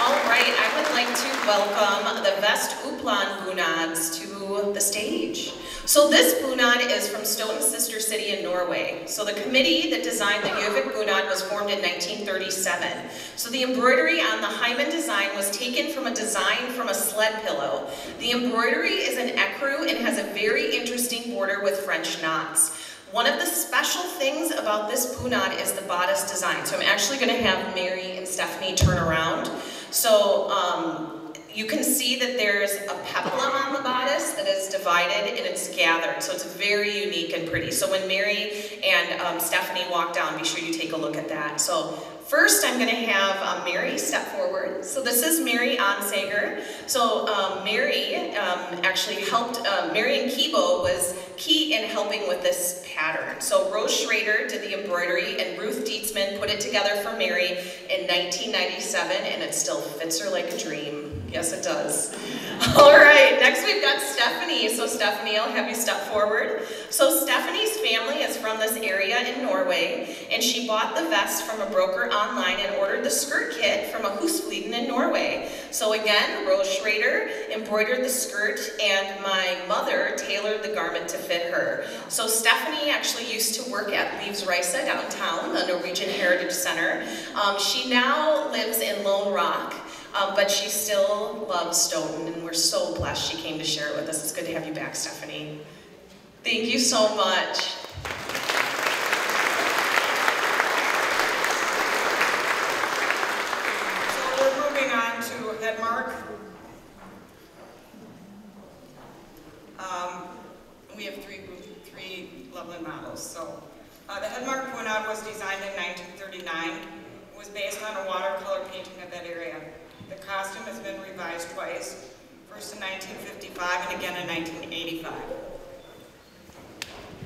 All right, I would like to welcome the Vestoppland Bunads to the stage. So this bunad is from Stoughton sister city in Norway. So the committee that designed the Gjøvik bunad was formed in 1937. So the embroidery on the hymen design was taken from a design from a sled pillow. The embroidery is an ecru and has a very interesting border with French knots. One of the special things about this bunad is the bodice design. So I'm actually going to have Mary and Stephanie turn around. So um, you can see that there's a peplum on the bodice that is divided and it's gathered. So it's very unique and pretty. So when Mary and um, Stephanie walk down, be sure you take a look at that. So First, I'm going to have um, Mary step forward. So this is Mary Onsager. So um, Mary um, actually helped, uh, Marion Kibo was key in helping with this pattern. So Rose Schrader did the embroidery and Ruth Dietzman put it together for Mary in 1997 and it still fits her like a dream. Yes, it does. <laughs> All right, next we've got Stephanie. So Stephanie, I'll have you step forward. So Stephanie's family is from this area in Norway, and she bought the vest from a broker online and ordered the skirt kit from a Husfliden in Norway. So again, Rose Schrader embroidered the skirt, and my mother tailored the garment to fit her. So Stephanie actually used to work at Livsreise downtown, the Norwegian Heritage Center. Um, she now lives in Lone Rock, um, but she still loves Stoughton, and we're so blessed she came to share it with us. It's good to have you back, Stephanie. Thank you so much. So we're moving on to Hedmark. Um, we have three, three lovely models. So uh, the Hedmark Bunad was designed in 1939. It was based on a watercolor painting of that area. The costume has been revised twice, first in 1955 and again in 1985.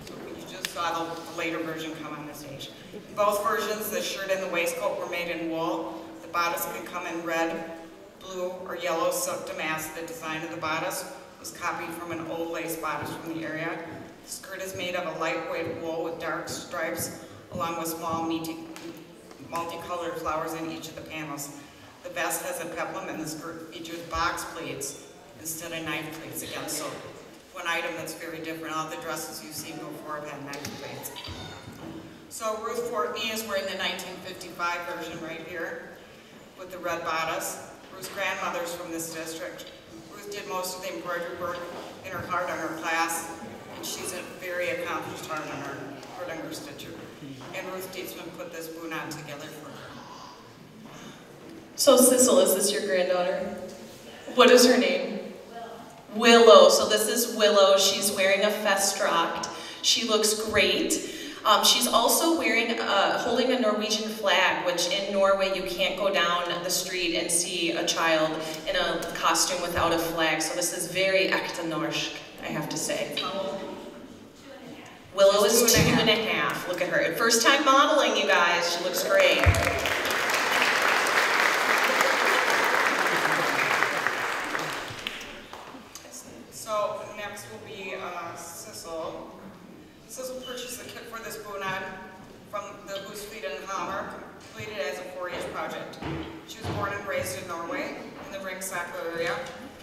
So you just saw the, later version come on the stage. Both versions, the shirt and the waistcoat were made in wool. The bodice can come in red, blue or yellow silk damask. The design of the bodice was copied from an old lace bodice from the area. The skirt is made of a lightweight wool with dark stripes along with small multicolored flowers in each of the panels. The vest has a peplum and the skirt features box pleats instead of knife pleats again, so one item that's very different. All the dresses you've seen before have had knife pleats. So Ruth Fortney is wearing the 1955 version right here with the red bodice. Ruth's grandmother's from this district. Ruth did most of the embroidery work in her Hardanger class, and she's a very accomplished Hardanger, on her stitcher. And Ruth Dietzman put this bunad together for her. So Sissel, is this your granddaughter? What is her name? Willow. Willow. So this is Willow. She's wearing a festdrakt. She looks great. Um, she's also wearing, uh, holding a Norwegian flag, which in Norway you can't go down the street and see a child in a costume without a flag. So this is very ekte norsk, I have to say. Willow is two and a half. Look at her. First time modeling, you guys. She looks great. So next will be uh, Sissel. Sissel purchased a kit for this bunad from the Husflid in Hamar, completed as a 4-H project. She was born and raised in Norway, in the Ringsaker area.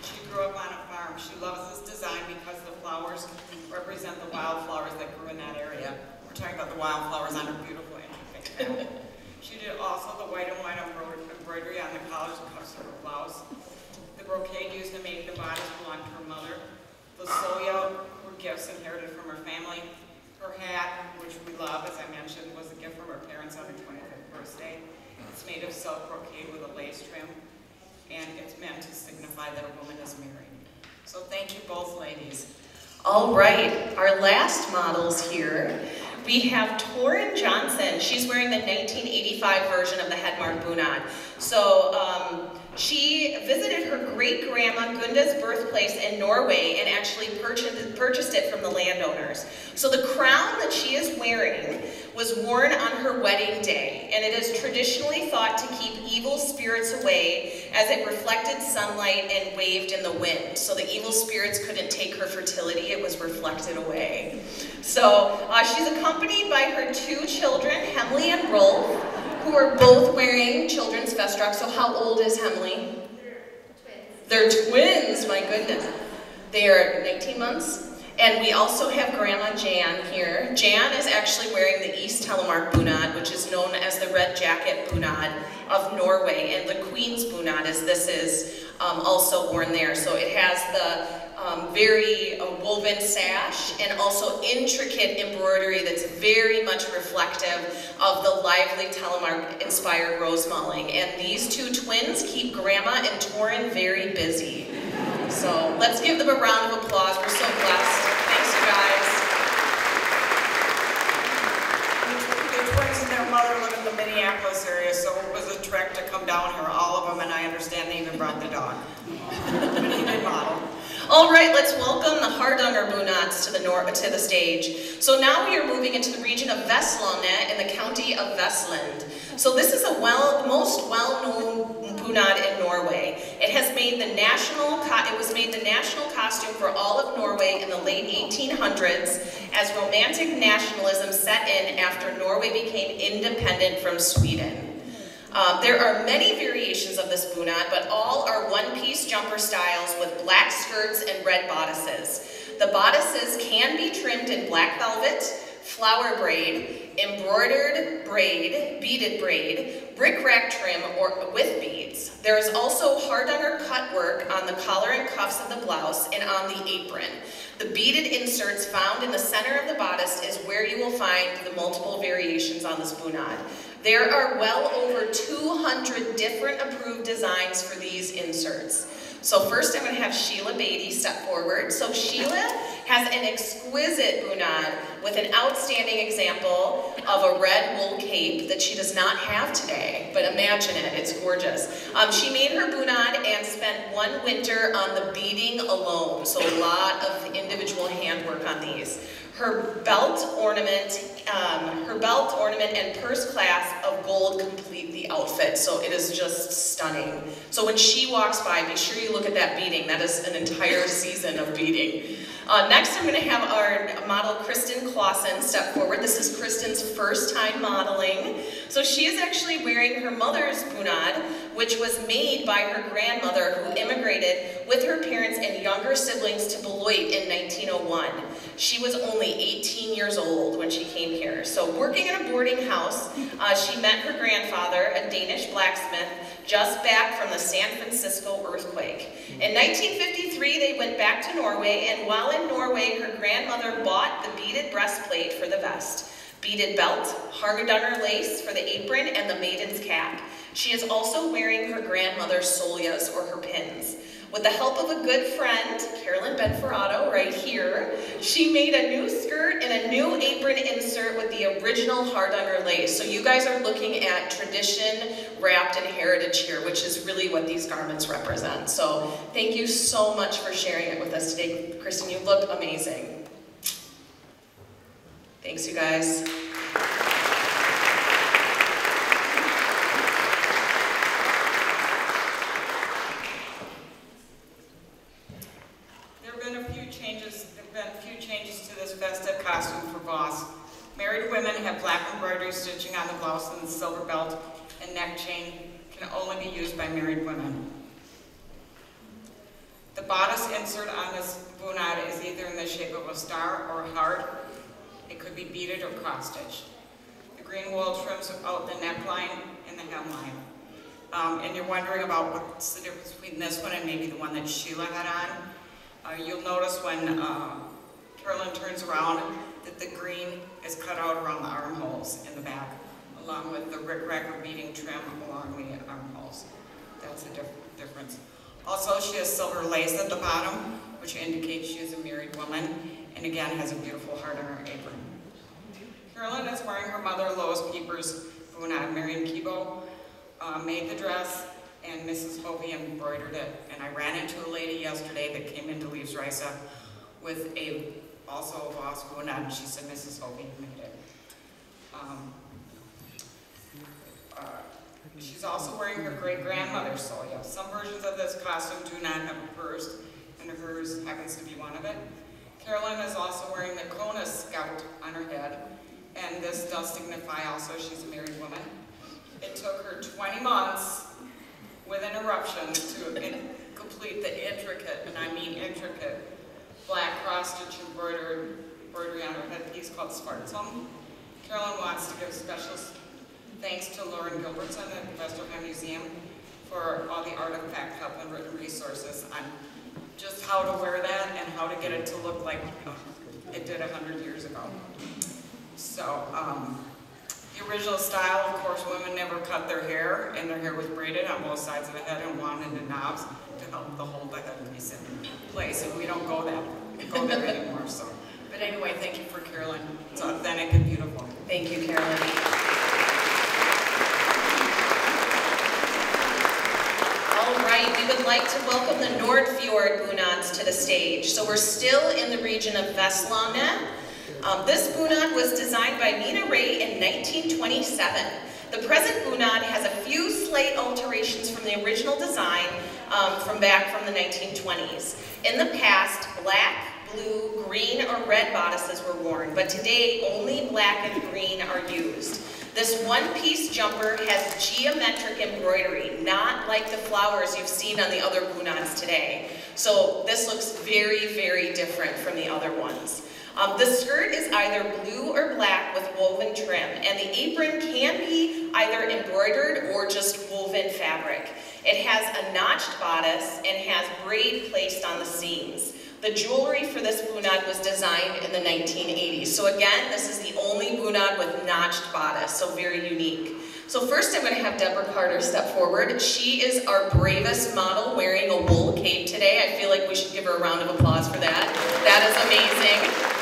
She grew up on a farm. She loves this design because the flowers represent the wildflowers that grew in that area. We're talking about the wildflowers on her beautiful intricate. She did also the white and white embroid- embroidery on the collars and cuffs of her blouse. The brocade used to make the bodice belonged to her mother. The soya were gifts inherited from her family. Her hat, which we love, as I mentioned, was a gift from her parents on her 25th birthday. It's made of silk brocade with a lace trim, and it's meant to signify that a woman is married. So thank you both ladies. All right, our last models here. We have Torin Johnson. She's wearing the 1985 version of the Hedmark Bunad. So um, she visited her great grandma Gunda's birthplace in Norway and actually purchased, purchased it from the landowners. So the crown that she is wearing was worn on her wedding day, and it is traditionally thought to keep evil spirits away as it reflected sunlight and waved in the wind. So the evil spirits couldn't take her fertility, it was reflected away. So uh, she's accompanied by her two children, Hemley and Rolf, who are both wearing children's festdrakts. So how old is Hemley? They're twins, my goodness. They are 19 months. And we also have Grandma Jan here. Jan is actually wearing the East Telemark Bunad, which is known as the Red Jacket Bunad of Norway. And the Queen's Bunad, as this is um, also worn there. So it has the um, very uh, woven sash and also intricate embroidery that's very much reflective of the lively Telemark inspired rosemaling. And these two twins keep Grandma and Torin very busy. So let's give them a round of applause. We're so blessed. Thanks, you guys. The twins and their mother live in the Minneapolis area, so it was a trek to come down here, all of them, and I understand they even brought the dog. <laughs> But he model. All right, let's welcome the Hardanger Bunads to the nor- to the stage. So now we are moving into the region of Vestlandet in the county of Vestland. So this is a well, most well-known bunad in Norway. It has made the national, it was made the national costume for all of Norway in the late 1800s as romantic nationalism set in after Norway became independent from Sweden. Um, there are many variations of this bunad, but all are one-piece jumper styles with black skirts and red bodices. The bodices can be trimmed in black velvet, flower braid, embroidered braid, beaded braid, brick rack trim, or with beads. There is also Hardanger cut work on the collar and cuffs of the blouse and on the apron. The beaded inserts found in the center of the bodice is where you will find the multiple variations on this bunad. There are well over 200 different approved designs for these inserts. So first I'm going to have Sheila Beatty step forward. So Sheila has an exquisite bunad with an outstanding example of a red wool cape that she does not have today, but imagine it, it's gorgeous. Um, she made her bunad and spent one winter on the beading alone, so a lot of individual handwork on these. Her belt ornament, um, her belt ornament and purse clasp of gold complete the outfit, so it is just stunning. So when she walks by, be sure you look at that beading. That is an entire season of beading. Uh, next, I'm going to have our model Kristen Clausen step forward. This is Kristen's first time modeling. So she is actually wearing her mother's bunad, which was made by her grandmother who immigrated with her parents and younger siblings to Beloit in 1901. She was only 18 years old when she came here. So working in a boarding house, uh, she met her grandfather, a Danish blacksmith, just back from the San Francisco earthquake. In 1953, they went back to Norway, and while in Norway, her grandmother bought the beaded breastplate for the vest, beaded belt, Hardanger lace for the apron, and the maiden's cap. She is also wearing her grandmother's solias, or her pins. With the help of a good friend, Carolyn Benforato, right here, she made a new skirt and a new apron insert with the original Hardanger lace. So you guys are looking at tradition wrapped in heritage here, which is really what these garments represent. So thank you so much for sharing it with us today. Kristen, you look amazing. Thanks, you guys. There have been a few changes, there have been a few changes to this festive Voss. Married women have black embroidery stitching on the blouse and the silver belt and neck chain can only be used by married women. The bodice insert on this bunad is either in the shape of a star or a heart. It could be beaded or cross-stitched. The green wool trims out the neckline and the hemline. Um, and you're wondering about what's the difference between this one and maybe the one that Sheila had on. Uh, you'll notice when uh, Carolyn turns around that the green is cut out around the armholes in the back, along with the Rick Racker beading trim along the armholes. That's the dif difference. Also, she has silver lace at the bottom, which indicates she is a married woman, and again has a beautiful heart on her apron. Carolyn is wearing her mother Lois Pieper's bunad. Marion Kibo uh, made the dress, and Mrs. Hovey embroidered it. And I ran into a lady yesterday that came into Livsreise with a, also a Voss bunad, and she said Mrs. Hovey made it. Um, uh, She's also wearing her great-grandmother's soya. Some versions of this costume do not have a purse, and hers happens to be one of it. Carolyn is also wearing the Kona Scout on her head, and this does signify also she's a married woman. It took her 20 months with an eruption to complete the intricate, and I mean intricate, black cross-stitch embroidered embroidery on her headpiece called svartsaum. Carolyn wants to give special thanks to Laurann Gilbertson at the Vesterheim Museum for all the artifact help and written resources on just how to wear that and how to get it to look like uh, it did a hundred years ago. So, um, the original style, of course, women never cut their hair, and their hair was braided on both sides of the head and wound into knobs to help the hold the headpiece in place, and we don't go that, go there anymore, so. But anyway, thank you for Carolyn. It's authentic and beautiful. Thank you, Carolyn. All right, we would like to welcome the Nordfjord Bunads to the stage. So we're still in the region of Vestlandet. Um, this bunad was designed by Nina Ray in 1927. The present bunad has a few slight alterations from the original design um, from back from the 1920s. In the past, black, blue, green, or red bodices were worn, but today only black and green are used. This one-piece jumper has geometric embroidery, not like the flowers you've seen on the other bunads today. So this looks very, very different from the other ones. Um, the skirt is either blue or black with woven trim, and the apron can be either embroidered or just woven fabric. It has a notched bodice and has braid placed on the seams. The jewelry for this bunad was designed in the 1980s. So again, this is the only bunad with notched bodice, so very unique. So first I'm going to have Deborah Carter step forward. She is our bravest model wearing a wool cape today. I feel like we should give her a round of applause for that. That is amazing.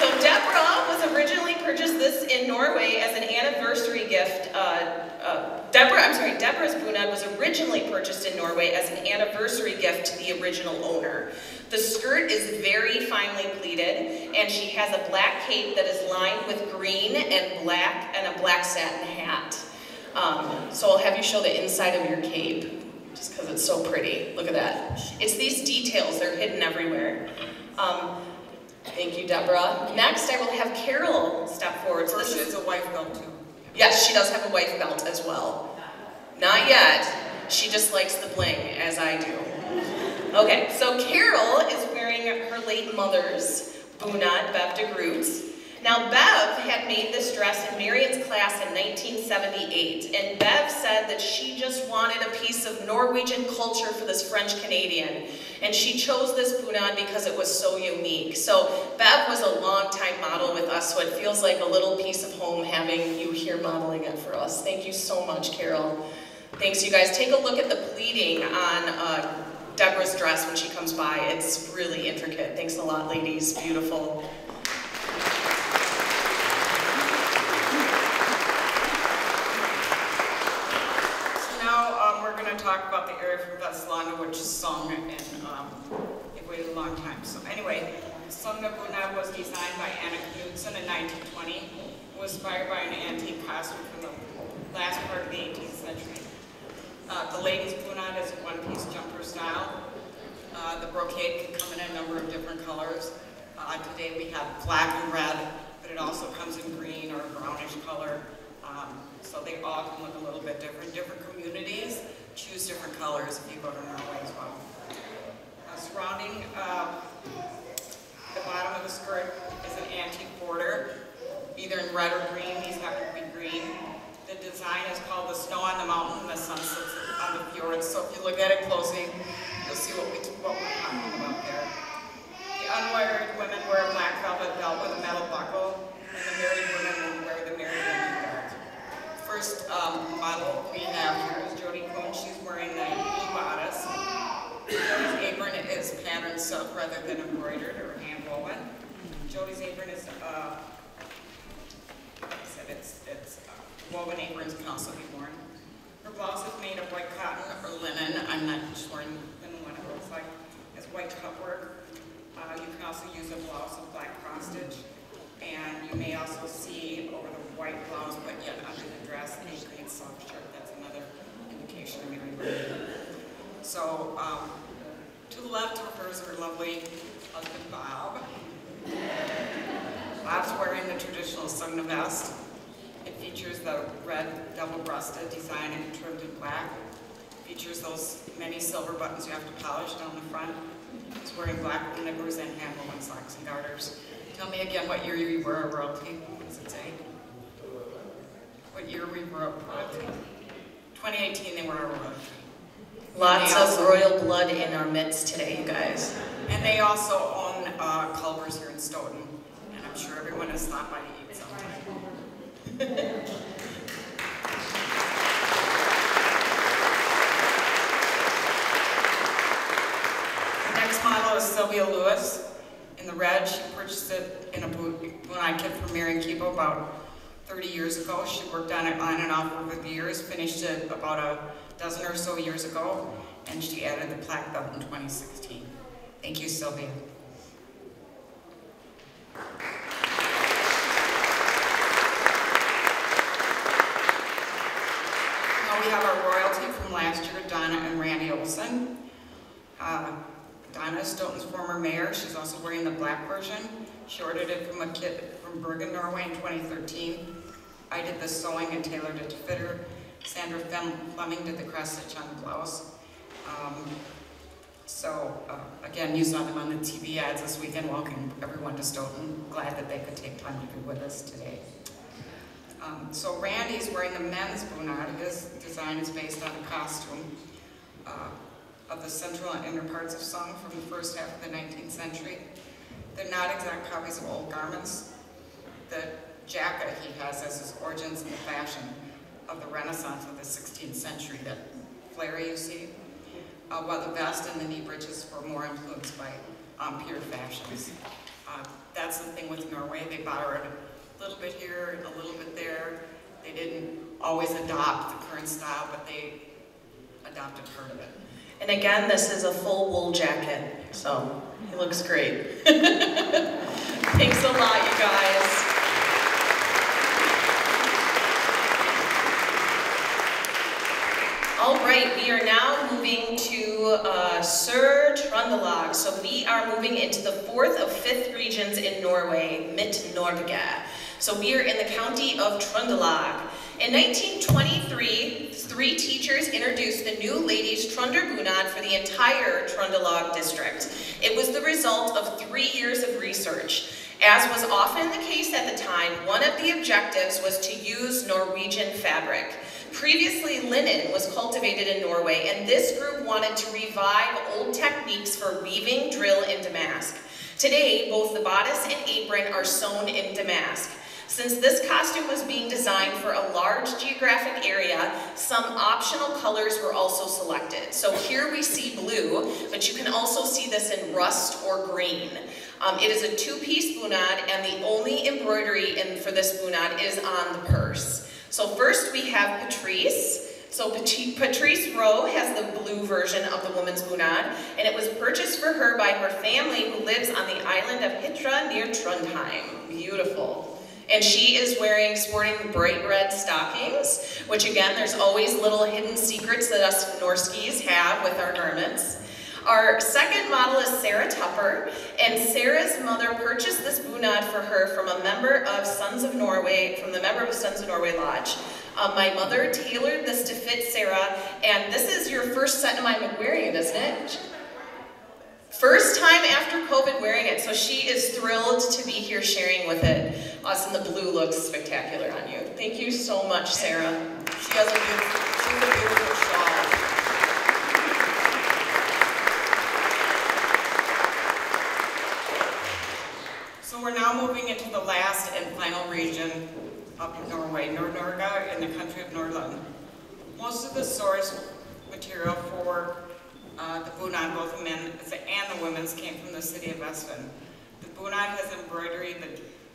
So Deborah was originally purchased this in Norway as an anniversary gift. Uh, uh, Deborah, I'm sorry, Deborah's bunad was originally purchased in Norway as an anniversary gift to the original owner. The skirt is very finely pleated, and she has a black cape that is lined with green and black and a black satin hat. Um, so I'll have you show the inside of your cape, just because it's so pretty. Look at that. It's these details, they're hidden everywhere. Um, thank you, Deborah. Next, I will have Carol step forward. So this she is a wife belt too. Yes, she does have a wife belt as well. Not yet. She just likes the bling, as I do. Okay, so Carol is wearing her late mother's Bunad Bev de Groots. Now, Bev had made this dress in Marion's class in 1978, and Bev said that she just wanted a piece of Norwegian culture for this French Canadian, and she chose this Bunad because it was so unique. So, Bev was a long-time model with us, so it feels like a little piece of home having you here modeling it for us. Thank you so much, Carol. Thanks, you guys. Take a look at the pleating on uh, Deborah's dress when she comes by. It's really intricate. Thanks a lot, ladies. Beautiful. So now, we're gonna talk about the area from Vestlandet, which is Sogn, and, um, it waited a long time. So anyway, Sogna Buna was designed by Anna Knudsen in nineteen twenty, was inspired by an antique costume from the last part of the eighteenth century. Uh, the ladies' bunad is a one-piece jumper style. Uh, the brocade can come in a number of different colors. Uh, today we have black and red, but it also comes in green or brownish color. Um, so they all can look a little bit different. Different communities choose different colors if you go to Norway as well. Surrounding uh, the bottom of the skirt is an antique border, either in red or green. These happen to be green. The design is called the snow on the mountain, the sun sets on the fjord. So if you look at it closely, you'll see what, we, what we're talking about there. The unwired women wear a black velvet belt with a metal buckle, and the married women will wear the married women belt. First um, model we have here Jody Kuhn. She's wearing the blue bodice. Jody's apron is patterned silk rather than embroidered or hand woven. Jody's apron is, uh, like I said, it's, it's uh, woven aprons can also be worn. Her blouse is made of white cotton or linen. I'm not sure linen what it looks like. It's white cut work. Uh, you can also use a blouse with black cross stitch. And you may also see over the white blouse, but yet under the dress, a green soft shirt. So, um, to the left of her is her lovely husband, Bob. Bob's wearing the traditional Sugna vest. It features the red double-breasted design and trimmed in black. Features those many silver buttons you have to polish down the front. He's wearing black knickers and hand-woven socks and garters. Tell me again what year you were a royalty. What does it say? What year we were a royalty? 2018 they were a royalty. Lots of royal blood in our midst today, you guys. And they also own uh, Culver's here in Stoughton, and I'm sure everyone has stopped by to eat sometime. <laughs> The Next model is Sylvia Lewis in the red. She purchased it in a boot when I kid from Marion Kibo about 30 years ago. She worked on it on and off over the years, finished it about a dozen or so years ago, and she added the plaque belt in 2016. Thank you, Sylvia. Now we have our royalty from last year, Donna and Randy Olson. Uh, Donna is Stoughton's former mayor. She's also wearing the black version. She ordered it from a kit from Bergen, Norway in 2013. I did the sewing and tailored it to fit her. Sandra Fleming did the cross stitch on the blouse. Um, so, uh, again, you saw them on the TV ads this weekend. Welcome everyone to Stoughton. Glad that they could take time to be with us today. Um, so Randy's wearing the men's bunad. His design is based on a costume uh, of the central and inner parts of Sogn from the first half of the 19th century. They're not exact copies of old garments. The jacket he has as his origins in the fashion of the Renaissance of the 16th century, that flare you see, uh, while the vest and the knee breeches were more influenced by um, pure fashions. Uh, that's the thing with Norway, they borrowed a little bit here, a little bit there. They didn't always adopt the current style, but they adopted part of it. And again, this is a full wool jacket, so he looks great. <laughs> Thanks a lot, you guys. All right, we are now moving to uh, Trøndelag. So we are moving into the fourth of fifth regions in Norway, Midt-Norge. So we are in the county of Trøndelag. In 1923, three teachers introduced the new ladies Trønderbunad for the entire Trøndelag district. It was the result of three years of research. As was often the case at the time, one of the objectives was to use Norwegian fabric. Previously, linen was cultivated in Norway, and this group wanted to revive old techniques for weaving drill and damask. Today, both the bodice and apron are sewn in damask. Since this costume was being designed for a large geographic area, some optional colors were also selected. So here we see blue, but you can also see this in rust or green. Um, it is a two-piece bunad, and the only embroidery in, for this bunad is on the purse. So first we have Patrice. So Patrice Rowe has the blue version of the woman's bunad, and it was purchased for her by her family who lives on the island of Hitra near Trondheim. Beautiful. And she is wearing, sporting bright red stockings, which again, there's always little hidden secrets that us Norskis have with our garments. Our second model is Sarah Tupper, and Sarah's mother purchased this bunad for her from a member of Sons of Norway, from the member of Sons of Norway Lodge. Um, my mother tailored this to fit Sarah, and this is your first set time wearing it, isn't it? First time after COVID wearing it, so she is thrilled to be here sharing with it. Us the blue looks spectacular on you. Thank you so much, Sarah. She has a beautiful, she has a beautiful shawl. So we're now moving into the last and final region up in Norway, Nord-Norge in the country of Nordland. Most of the source material for uh, the bunad, both the men and the women's, came from the city of Vestfold. The bunad has embroidery, that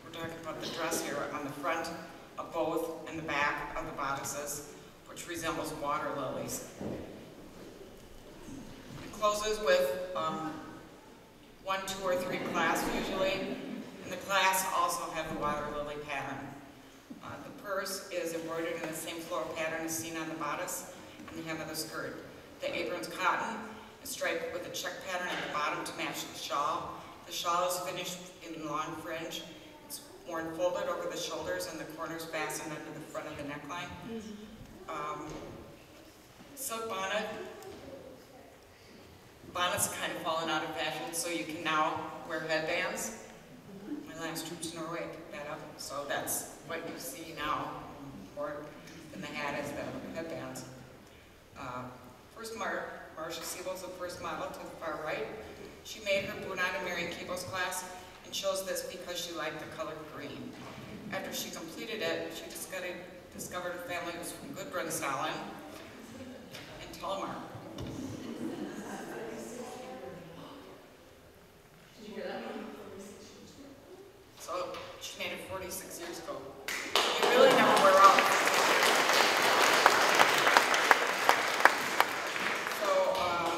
we're talking about the dress here, on the front of both and the back of the bodices, which resembles water lilies. It closes with um, one, two, or three clasps usually, and the clasps also have the water lily pattern. Uh, the purse is embroidered in the same floral pattern as seen on the bodice and the hem of the skirt. The apron's cotton and striped with a check pattern at the bottom to match the shawl. The shawl is finished in long fringe. It's worn folded over the shoulders and the corners fastened under the front of the neckline. Um, silk bonnet. Bonnets kind of fallen out of fashion, so you can now wear headbands. My last to Norway picked that up, so that's what you see now more than the hat is the headbands. Uh, first Mar Marcia Siebel's the first model to the far right. She made her Bunad in Mary Cable's class and chose this because she liked the color green. After she completed it, she discovered, discovered her family was from Gudbrandsdalen and Telemark. So she made it 46 years ago. You really never wear out. So um,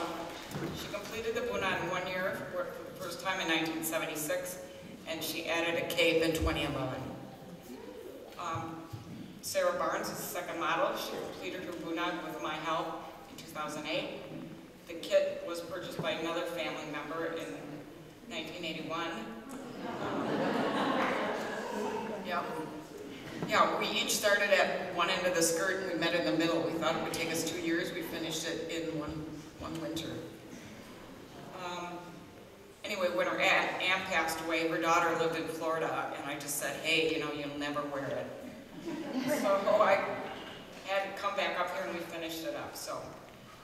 she completed the Bunad in one year for the first time in 1976, and she added a cape in 2011. Um, Sarah Barnes is the second model. She completed her Bunad with my help in 2008. The kit was purchased by another family member in 1981. Yeah. Yeah, we each started at one end of the skirt and we met in the middle. We thought it would take us two years. We finished it in one, one winter. Um, anyway, when her aunt, aunt passed away, her daughter lived in Florida, and I just said, hey, you know, you'll never wear it. <laughs> so I had to come back up here and we finished it up. So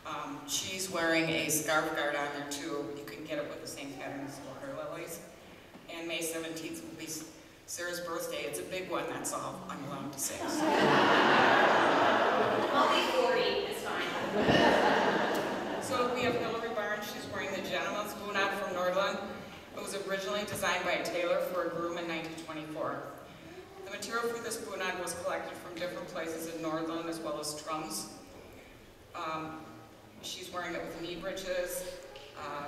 um, she's wearing a scarf guard on there too. You can get it with the same pattern as water lilies. And May 17th will be Sarah's birthday. It's a big one, that's all I'm allowed to say. I'll be 40, it's fine. So we have Hillary Barnes, she's wearing the gentleman's bunad from Nordland. It was originally designed by a tailor for a groom in 1924. The material for this bunad was collected from different places in Nordland as well as Troms. Um, She's wearing it with knee breeches. Uh,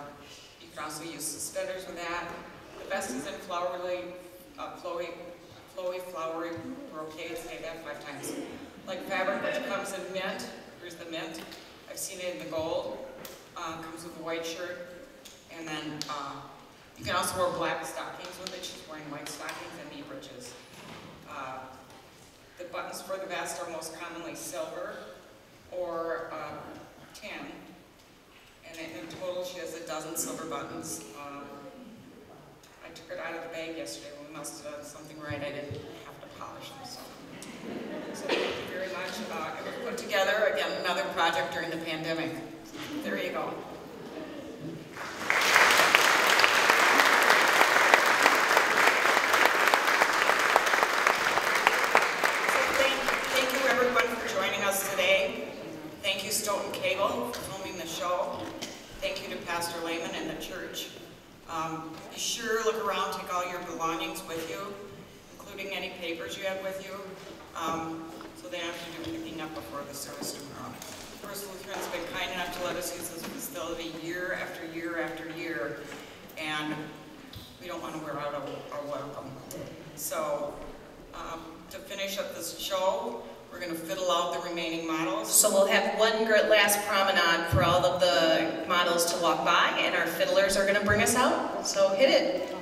You can also use suspenders with that. The vest is in flowery, uh, flowy, flowy, flowery brocade, say that five times. Like fabric which comes in mint, here's the mint. I've seen it in the gold, uh, comes with a white shirt. And then, uh, you can also wear black stockings with it. She's wearing white stockings and knee breeches. Uh, The buttons for the vest are most commonly silver or uh, tin. And in in total, she has a dozen silver buttons. Um, I took it out of the bag yesterday. Must have done something right. I didn't have to polish them, so. So thank you very much. Uh, It was put together, again, another project during the pandemic. There you go. Thank, thank you everyone for joining us today. Thank you Stoughton Cable for filming the show. Thank you to Pastor Lehman and the church. Um, be sure look around, take all your belongings with you, including any papers you have with you, um, so they don't have to do picking up before the service tomorrow. First Lutheran's been kind enough to let us use this facility year after year after year, and we don't want to wear out our, our welcome. So, um, to finish up this show, we're gonna fiddle out the remaining models. So we'll have one last promenade for all of the models to walk by, and our fiddlers are gonna bring us out. So hit it.